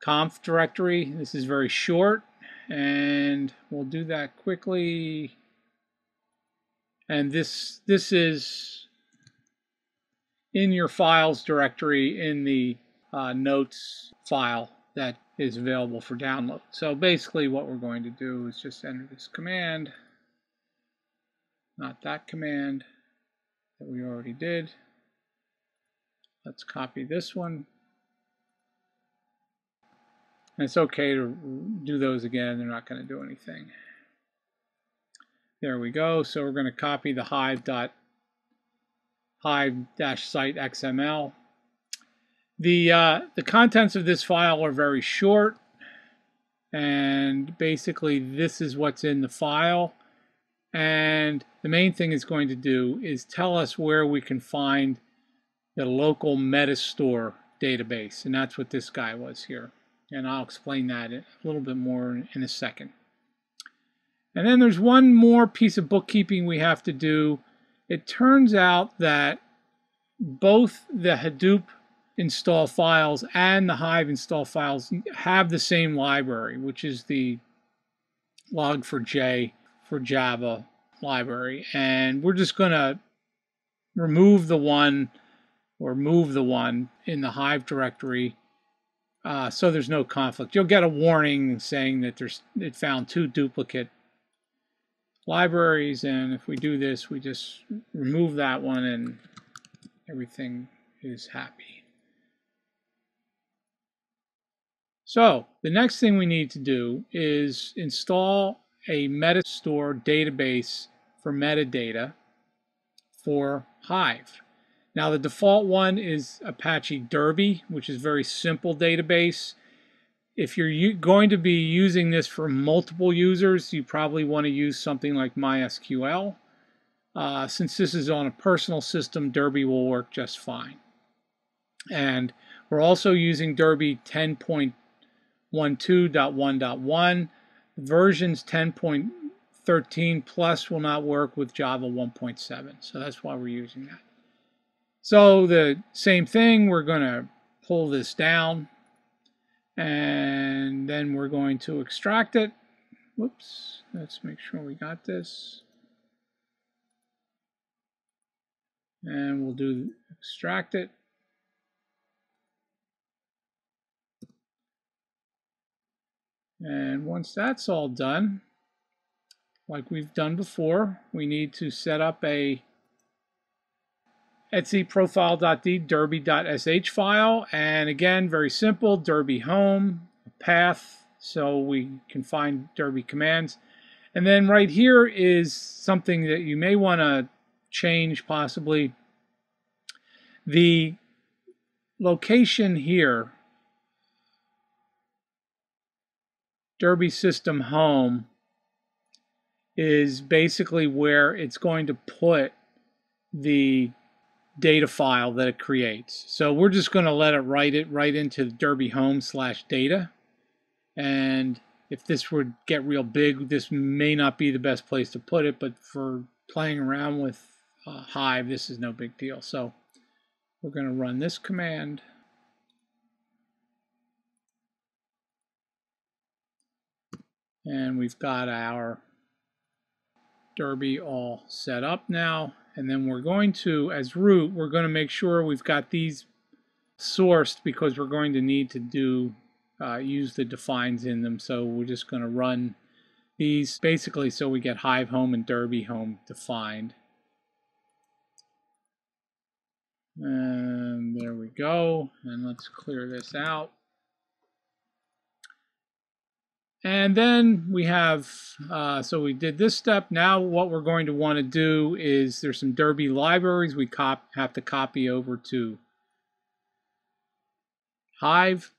conf directory. This is very short and we'll do that quickly. And this this is in your files directory in the uh, notes file that is available for download. So basically what we're going to do is just enter this command not that command that we already did. Let's copy this one. And it's okay to do those again. They're not going to do anything. There we go. So we're going to copy the hive dot hive dash site XML. The uh, the contents of this file are very short, and basically this is what's in the file. And the main thing it's going to do is tell us where we can find the local Metastore database. And that's what this guy was here. And I'll explain that a little bit more in a second. And then there's one more piece of bookkeeping we have to do. It turns out that both the Hadoop install files and the Hive install files have the same library, which is the log4j for Java library. And we're just going to remove the one or move the one in the Hive directory uh, so there's no conflict. You'll get a warning saying that there's it found two duplicate libraries and if we do this we just remove that one and everything is happy. So the next thing we need to do is install a Metastore database for metadata for Hive. Now the default one is Apache Derby, which is very simple database. If you're going to be using this for multiple users, you probably want to use something like MySQL. Uh, since this is on a personal system, Derby will work just fine. And we're also using Derby 10.12.1.1. Versions 10.13 plus will not work with Java 1.7. So that's why we're using that. So the same thing, we're going to pull this down and then we're going to extract it. Whoops, let's make sure we got this. And we'll do extract it. And once that's all done, like we've done before, we need to set up a etc profile.d derby.sh file. And again, very simple, derby home, path, so we can find derby commands. And then right here is something that you may want to change possibly. The location here, Derby system home, is basically where it's going to put the data file that it creates. So we're just going to let it write it right into Derby home slash data. And if this would get real big, this may not be the best place to put it, but for playing around with uh, Hive, this is no big deal. So we're going to run this command. And we've got our Derby all set up now. And then we're going to, as root, we're going to make sure we've got these sourced because we're going to need to do uh, use the defines in them. So we're just going to run these basically so we get Hive home and Derby home defined. And there we go. And let's clear this out. And then we have, uh, so we did this step. Now what we're going to want to do is there's some Derby libraries we cop have to copy over to Hive.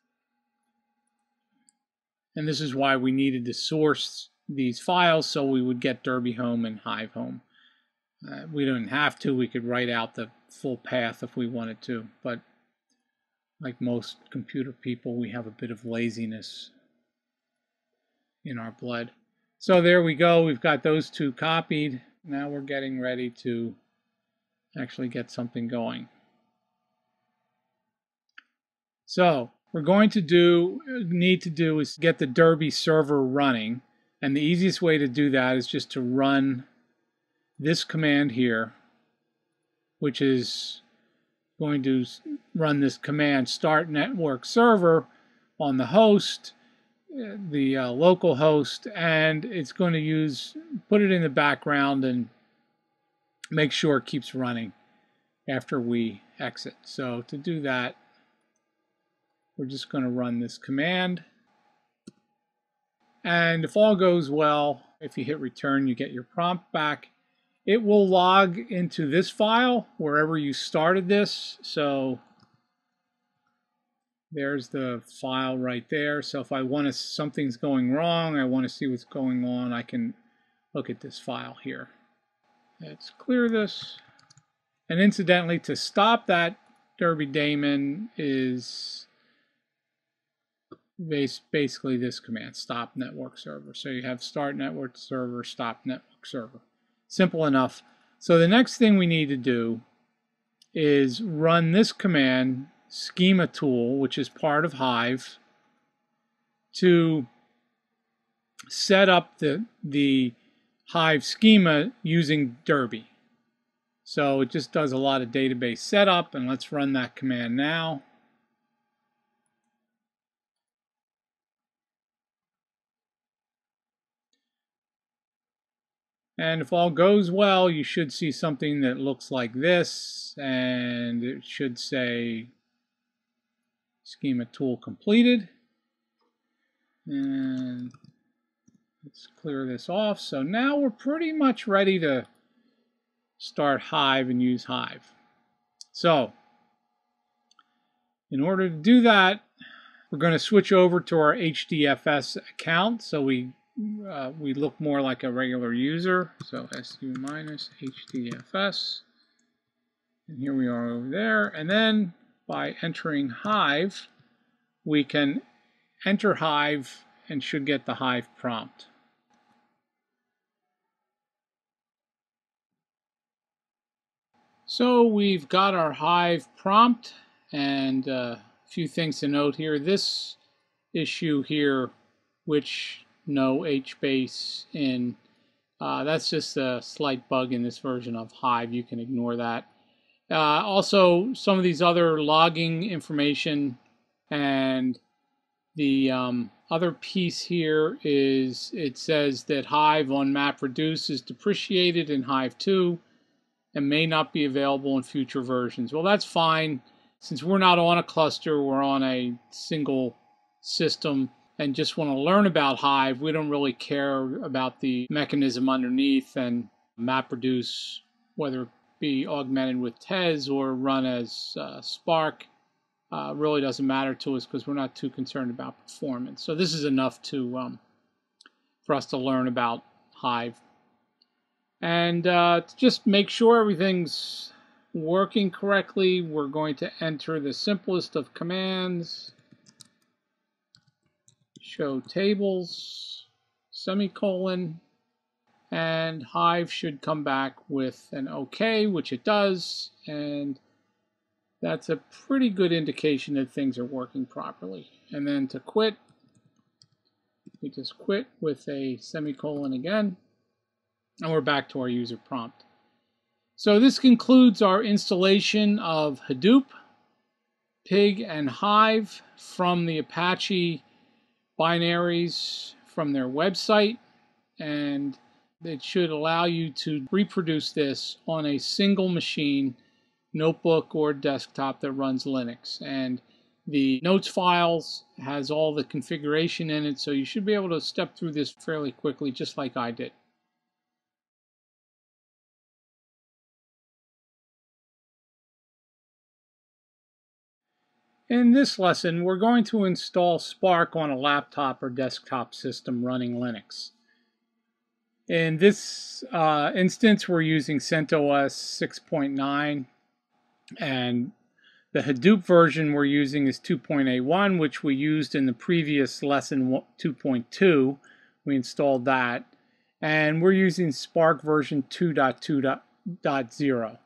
And this is why we needed to source these files so we would get Derby home and Hive home. Uh, we don't have to. We could write out the full path if we wanted to. But like most computer people, we have a bit of laziness in our blood. So there we go. We've got those two copied. Now we're getting ready to actually get something going. So we're going to do, need to do is get the Derby server running. And the easiest way to do that is just to run this command here, which is going to run this command start network server on the host the uh, local host and it's going to use put it in the background and make sure it keeps running after we exit. So to do that we're just going to run this command. And if all goes well if you hit return you get your prompt back. It will log into this file wherever you started this. So there's the file right there. So if I want to, something's going wrong, I want to see what's going on, I can look at this file here. Let's clear this. And incidentally, to stop that Derby daemon is basically this command, stop network server. So you have start network server, stop network server. Simple enough. So the next thing we need to do is run this command, schema tool, which is part of Hive, to set up the, the Hive schema using Derby. So it just does a lot of database setup, and let's run that command now. And if all goes well, you should see something that looks like this, and it should say schema tool completed. And let's clear this off. So now we're pretty much ready to start Hive and use Hive. So in order to do that, we're going to switch over to our HDFS account. So we uh, we look more like a regular user. So su minus hdfs. And here we are over there. And then by entering Hive, we can enter Hive and should get the Hive prompt. So we've got our Hive prompt and uh, a few things to note here. This issue here, which no HBase in. Uh, that's just a slight bug in this version of Hive. You can ignore that. Uh, also, some of these other logging information and the um, other piece here is it says that Hive on MapReduce is depreciated in Hive 2 and may not be available in future versions. Well, that's fine. Since we're not on a cluster, we're on a single system and just want to learn about Hive, we don't really care about the mechanism underneath and MapReduce, whether be augmented with Tez or run as uh, Spark, uh, really doesn't matter to us because we're not too concerned about performance. So this is enough to um, for us to learn about Hive. And uh, to just make sure everything's working correctly, we're going to enter the simplest of commands show tables, semicolon, and Hive should come back with an OK, which it does, and that's a pretty good indication that things are working properly. And then to quit, we just quit with a semicolon again, and we're back to our user prompt. So this concludes our installation of Hadoop, Pig, and Hive from the Apache binaries from their website and it should allow you to reproduce this on a single machine, notebook or desktop that runs Linux. And the notes files has all the configuration in it, so you should be able to step through this fairly quickly, just like I did. In this lesson, we're going to install Spark on a laptop or desktop system running Linux. In this uh, instance, we're using CentOS 6.9, and the Hadoop version we're using is 2.81, which we used in the previous lesson 2.2. We installed that. And we're using Spark version 2.2.0.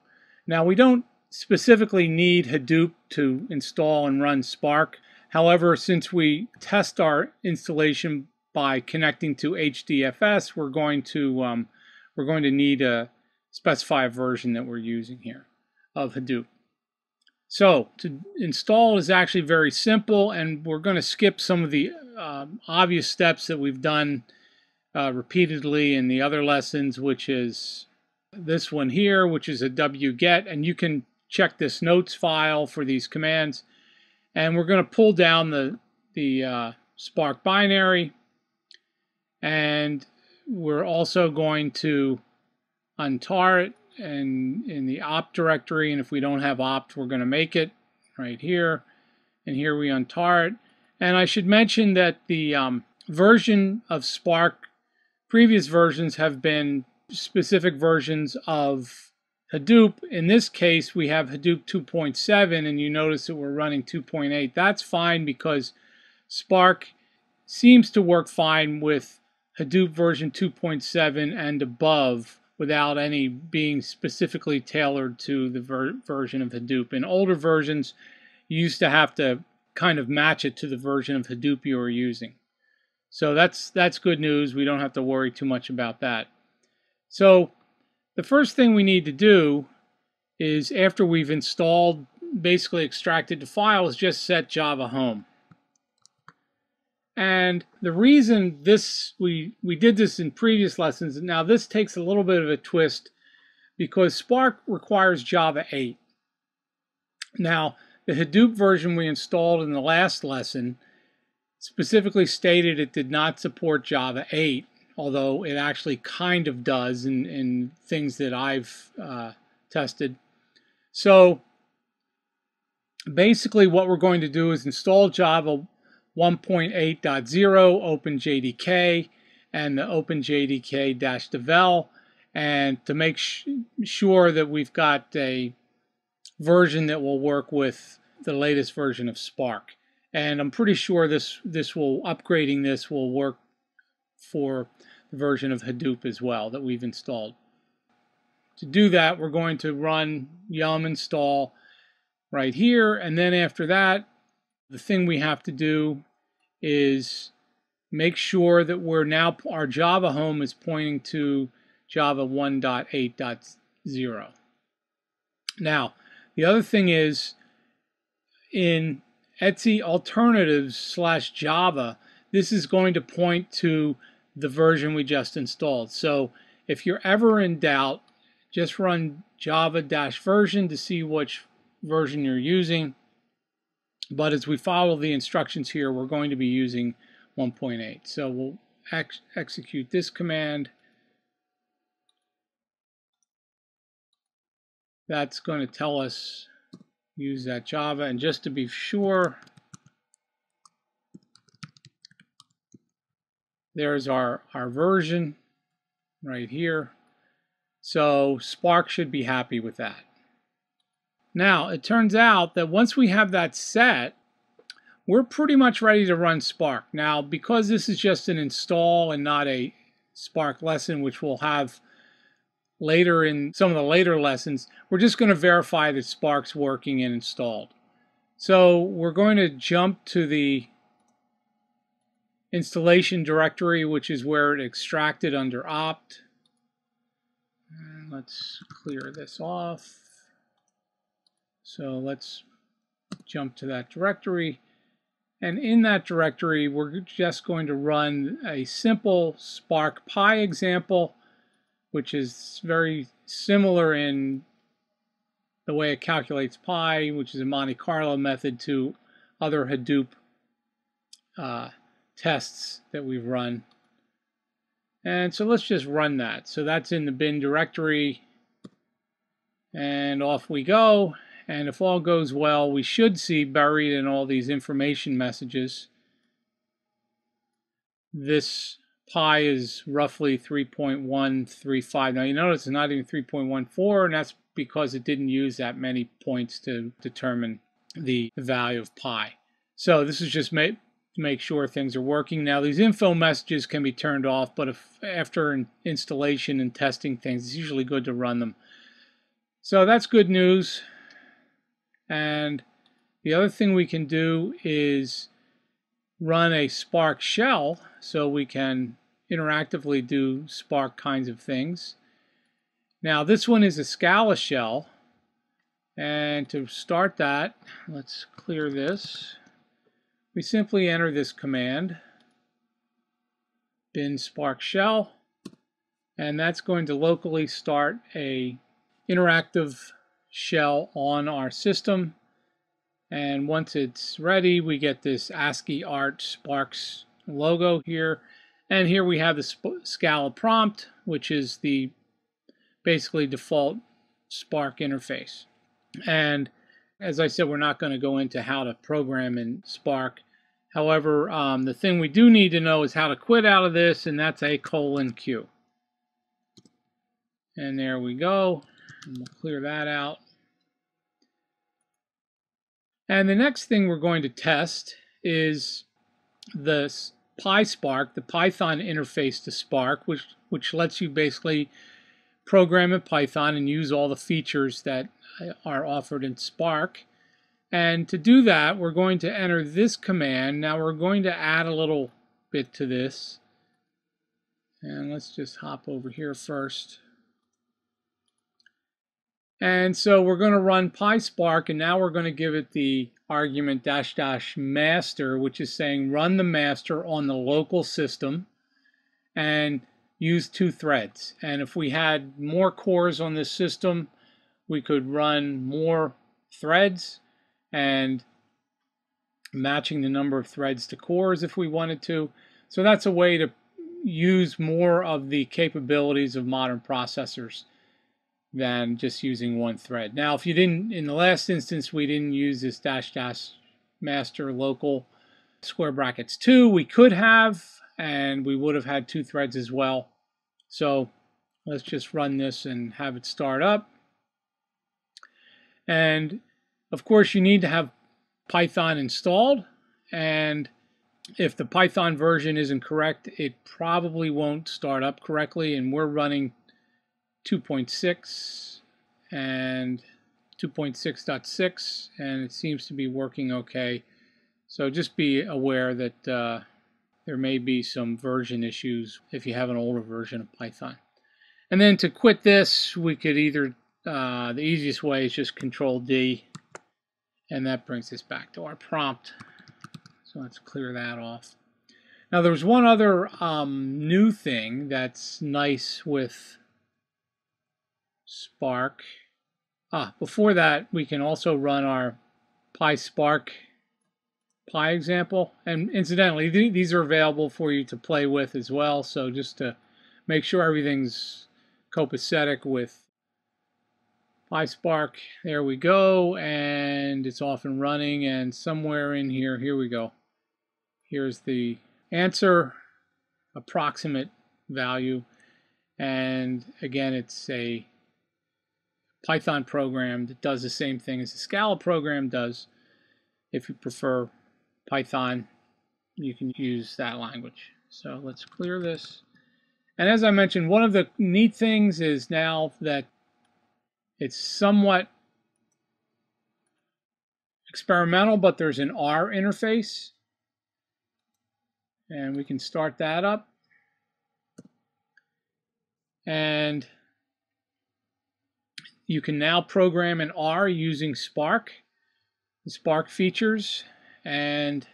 Now, we don't specifically need Hadoop to install and run Spark. However, since we test our installation by connecting to HDFS, we're going to um, we're going to need a specify a version that we're using here of Hadoop. So to install is actually very simple, and we're going to skip some of the um, obvious steps that we've done uh, repeatedly in the other lessons, which is this one here, which is a wget, and you can check this notes file for these commands. And we're going to pull down the, the uh, Spark binary. And we're also going to untar it and in the opt directory. And if we don't have opt, we're going to make it right here. And here we untar it. And I should mention that the um, version of Spark, previous versions have been specific versions of Hadoop, in this case, we have Hadoop 2.7, and you notice that we're running 2.8. That's fine because Spark seems to work fine with Hadoop version 2.7 and above without any being specifically tailored to the ver version of Hadoop. In older versions, you used to have to kind of match it to the version of Hadoop you were using. So that's that's good news. We don't have to worry too much about that. So the first thing we need to do is after we've installed, basically extracted the files, just set Java home. And the reason this we we did this in previous lessons, now this takes a little bit of a twist because Spark requires Java 8. Now, the Hadoop version we installed in the last lesson specifically stated it did not support Java 8, although it actually kind of does in, in things that I've uh, tested. So basically what we're going to do is install Java 1.8.0 OpenJDK and the OpenJDK-devel and to make sure that we've got a version that will work with the latest version of Spark. And I'm pretty sure this this will upgrading this will work for the version of Hadoop as well that we've installed. To do that, we're going to run yum install right here. And then after that, the thing we have to do is make sure that we're now, our Java home is pointing to Java 1.8.0. Now, the other thing is in etc alternatives slash Java, this is going to point to the version we just installed. So if you're ever in doubt, just run java dash version to see which version you're using. But as we follow the instructions here, we're going to be using 1.8. So we'll ex execute this command. That's going to tell us use that Java. And just to be sure, there's our, our version right here. So Spark should be happy with that. Now, it turns out that once we have that set, we're pretty much ready to run Spark. Now, because this is just an install and not a Spark lesson, which we'll have later in some of the later lessons, we're just going to verify that Spark's working and installed. So we're going to jump to the installation directory, which is where it extracted under opt. And let's clear this off. So let's jump to that directory. And in that directory, we're just going to run a simple Spark Pi example which is very similar in the way it calculates pi, which is a Monte Carlo method, to other Hadoop uh, tests that we've run. And so let's just run that. So that's in the bin directory. And off we go. And if all goes well, we should see buried in all these information messages this pi is roughly 3.135. Now you notice it's not even 3.14 and that's because it didn't use that many points to determine the value of pi. So this is just make, to make sure things are working. Now these info messages can be turned off, but if after installation and testing things, it's usually good to run them. So that's good news. And the other thing we can do is run a Spark shell so we can interactively do Spark kinds of things. Now this one is a Scala shell. And to start that let's clear this. We simply enter this command bin spark shell. And that's going to locally start a interactive shell on our system and once it's ready we get this ASCII art sparks logo here and here we have the Scala prompt, which is the basically default Spark interface. And as I said, we're not going to go into how to program in Spark. However, um, the thing we do need to know is how to quit out of this, and that's a colon Q. And there we go. And we'll clear that out. And the next thing we're going to test is the PySpark, the Python interface to Spark, which, which lets you basically program in Python and use all the features that uh, are offered in Spark. And to do that, we're going to enter this command. Now we're going to add a little bit to this. And let's just hop over here first. And so we're going to run PySpark, and now we're going to give it the argument dash dash master, which is saying run the master on the local system and use two threads. And if we had more cores on this system, we could run more threads and matching the number of threads to cores if we wanted to. So that's a way to use more of the capabilities of modern processors than just using one thread. Now, if you didn't, in the last instance, we didn't use this dash dash master local square brackets 2. We could have, and we would have had two threads as well. So let's just run this and have it start up. And of course, you need to have Python installed. And if the Python version isn't correct, it probably won't start up correctly. And we're running 2.6 and 2.6.6 and it seems to be working okay. So just be aware that uh, there may be some version issues if you have an older version of Python. And then to quit this, we could either, uh, the easiest way is just Control D, and that brings us back to our prompt. So let's clear that off. Now there's one other um, new thing that's nice with Spark. Ah, before that, we can also run our PySpark Pi example. And incidentally, th these are available for you to play with as well. So just to make sure everything's copacetic with PySpark, there we go. And it's off and running. And somewhere in here, here we go. Here's the answer, approximate value. And again, it's a Python program that does the same thing as the Scala program does. If you prefer Python, you can use that language. So let's clear this. And as I mentioned, one of the neat things is now that it's somewhat experimental, but there's an R interface. And we can start that up. And you can now program in R using Spark, Spark features. And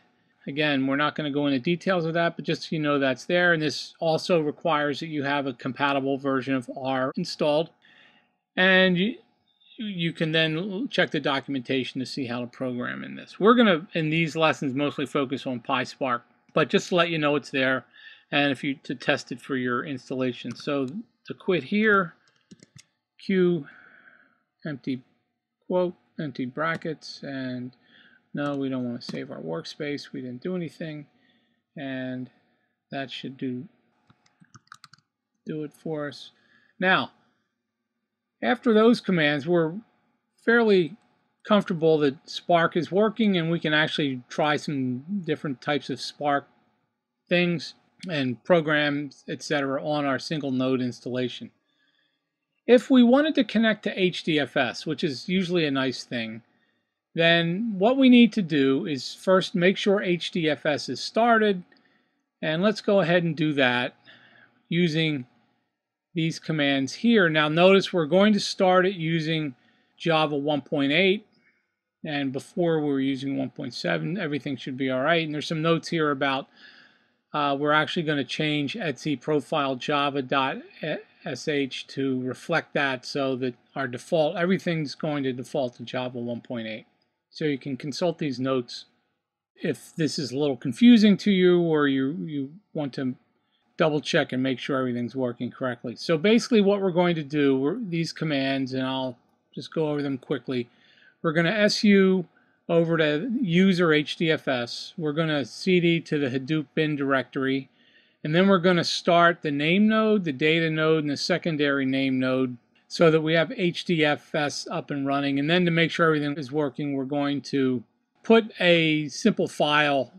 again, we're not going to go into details of that, but just so you know that's there. And this also requires that you have a compatible version of R installed. And you, you can then check the documentation to see how to program in this. We're going to, in these lessons, mostly focus on PySpark, but just to let you know it's there and if you to test it for your installation. So to quit here, Q empty quote, empty brackets, and no, we don't want to save our workspace. We didn't do anything, and that should do do it for us. Now, after those commands, we're fairly comfortable that Spark is working and we can actually try some different types of Spark things and programs, etc. on our single node installation. If we wanted to connect to HDFS, which is usually a nice thing, then what we need to do is first make sure HDFS is started. And let's go ahead and do that using these commands here. Now notice we're going to start it using Java 1.8 and before we were using 1.7 everything should be all right and there's some notes here about uh, we're actually going to change etc profile sh to reflect that so that our default, everything's going to default to Java 1.8. So you can consult these notes if this is a little confusing to you or you, you want to double check and make sure everything's working correctly. So basically what we're going to do, these commands, and I'll just go over them quickly. We're going to su over to user HDFS. We're going to cd to the Hadoop bin directory. And then we're going to start the name node, the data node, and the secondary name node so that we have HDFS up and running. And then to make sure everything is working, we're going to put a simple file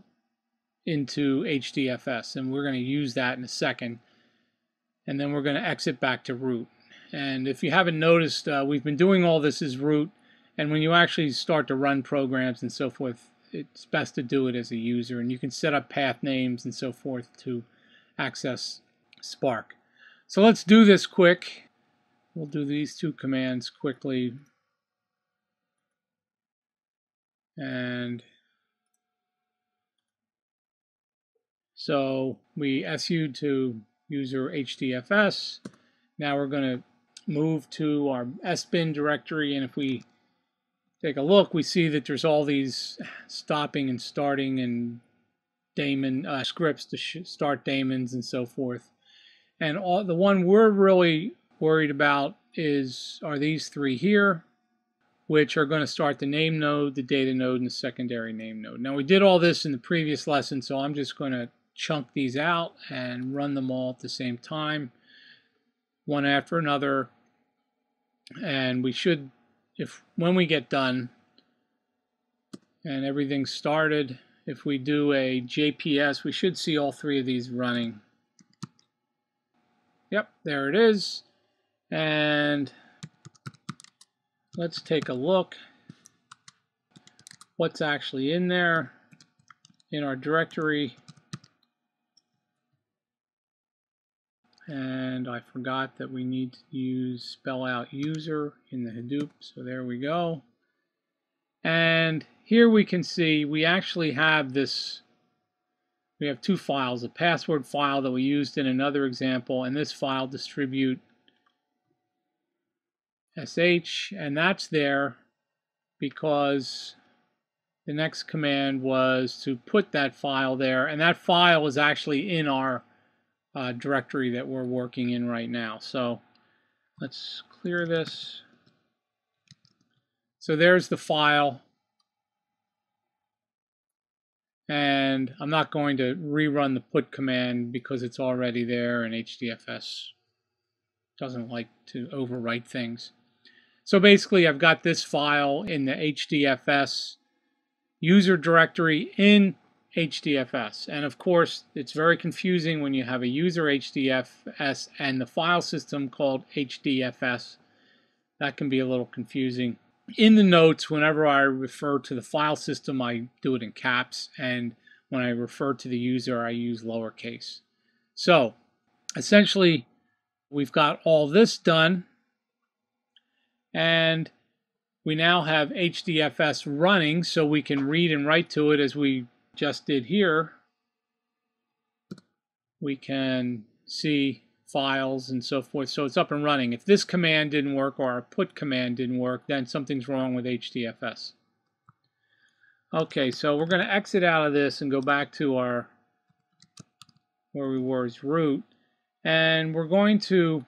into HDFS, and we're going to use that in a second. And then we're going to exit back to root. And if you haven't noticed, uh, we've been doing all this as root, and when you actually start to run programs and so forth, it's best to do it as a user, and you can set up path names and so forth to access Spark. So let's do this quick. We'll do these two commands quickly. And so we SU to user HDFS. Now we're going to move to our SBIN directory, and if we take a look, we see that there's all these stopping and starting and daemon uh, scripts to start daemons and so forth. And all, the one we're really worried about is are these three here, which are going to start the name node, the data node, and the secondary name node. Now we did all this in the previous lesson, so I'm just going to chunk these out and run them all at the same time, one after another. And we should, if when we get done and everything's started, if we do a JPS, we should see all three of these running. Yep, there it is. And let's take a look what's actually in there in our directory. And I forgot that we need to use spell out user in the Hadoop. So there we go. And here we can see we actually have this we have two files, a password file that we used in another example, and this file distribute sh, and that's there because the next command was to put that file there, and that file is actually in our uh, directory that we're working in right now. So let's clear this. So there's the file and I'm not going to rerun the put command because it's already there and HDFS doesn't like to overwrite things. So basically I've got this file in the HDFS user directory in HDFS. And of course, it's very confusing when you have a user HDFS and the file system called HDFS. That can be a little confusing in the notes, whenever I refer to the file system, I do it in caps, and when I refer to the user, I use lowercase. So, essentially, we've got all this done, and we now have HDFS running, so we can read and write to it as we just did here. We can see files and so forth. So it's up and running. If this command didn't work or our put command didn't work, then something's wrong with HDFS. Okay, so we're going to exit out of this and go back to our where we were as root. And we're going to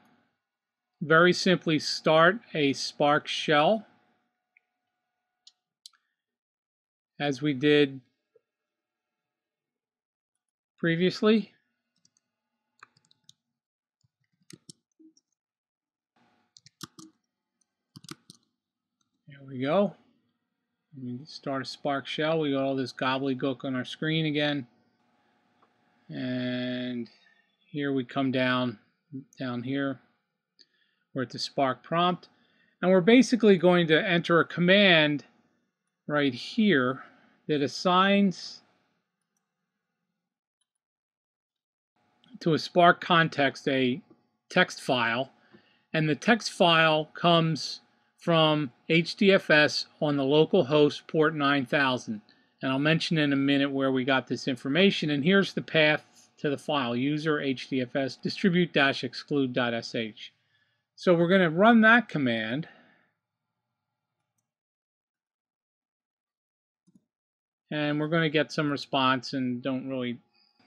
very simply start a Spark shell as we did previously. Go. We start a Spark shell. We got all this gobbledygook on our screen again. And here we come down, down here. We're at the Spark prompt. And we're basically going to enter a command right here that assigns to a Spark context a text file. And the text file comes from HDFS on the local host port 9000. And I'll mention in a minute where we got this information. And here's the path to the file, user HDFS distribute-exclude.sh. So we're going to run that command. And we're going to get some response and don't really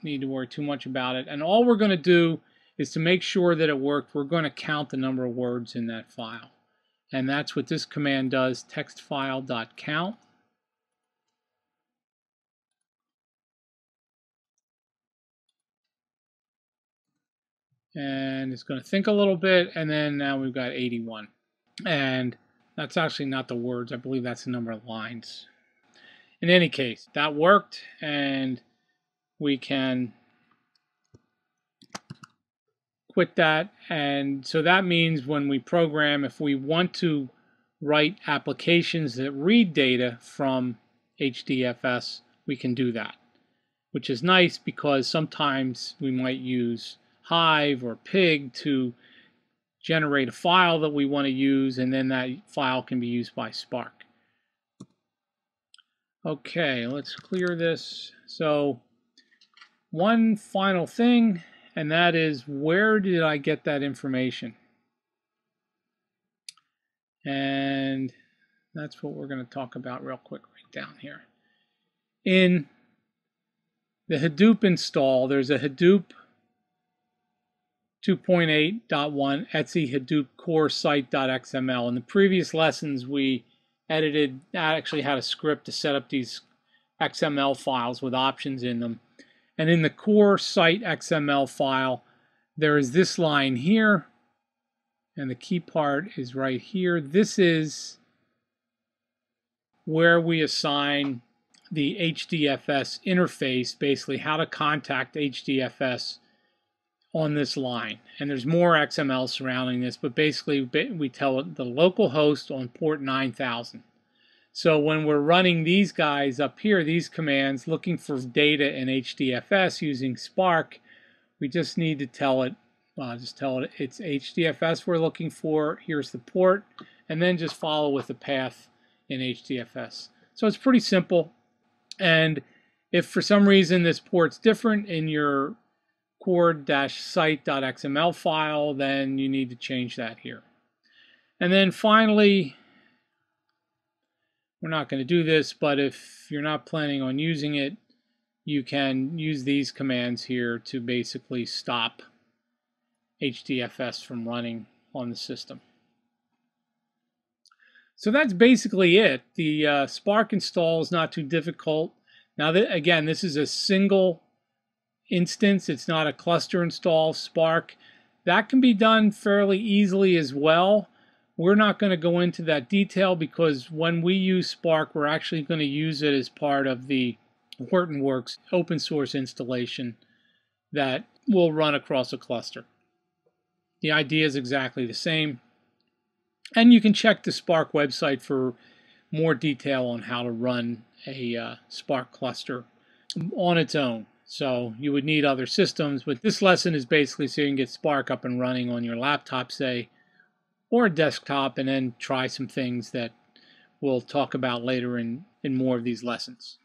need to worry too much about it. And all we're going to do is to make sure that it worked, we're going to count the number of words in that file. And that's what this command does, textfile.count. And it's going to think a little bit, and then now we've got 81. And that's actually not the words. I believe that's the number of lines. In any case, that worked, and we can quit that. And so that means when we program, if we want to write applications that read data from HDFS, we can do that, which is nice because sometimes we might use Hive or Pig to generate a file that we want to use, and then that file can be used by Spark. Okay, let's clear this. So one final thing, and that is where did I get that information? And that's what we're going to talk about real quick right down here. In the Hadoop install, there's a Hadoop 2.8.1 etc Hadoop core site.xml. In the previous lessons, we edited, that actually had a script to set up these XML files with options in them. And in the core site XML file, there is this line here, and the key part is right here. This is where we assign the HDFS interface, basically how to contact HDFS on this line. And there's more XML surrounding this, but basically we tell it the local host on port 9000. So when we're running these guys up here, these commands, looking for data in HDFS using Spark, we just need to tell it, uh, just tell it it's HDFS we're looking for, here's the port, and then just follow with the path in HDFS. So it's pretty simple. And if for some reason this port's different in your core-site.xml file, then you need to change that here. And then finally, we're not going to do this, but if you're not planning on using it, you can use these commands here to basically stop HDFS from running on the system. So that's basically it. The uh, Spark install is not too difficult. Now, th again, this is a single instance. It's not a cluster install Spark. That can be done fairly easily as well. We're not going to go into that detail because when we use Spark, we're actually going to use it as part of the Hortonworks open source installation that will run across a cluster. The idea is exactly the same. And you can check the Spark website for more detail on how to run a uh, Spark cluster on its own. So you would need other systems, but this lesson is basically so you can get Spark up and running on your laptop, say, or a desktop and then try some things that we'll talk about later in, in more of these lessons.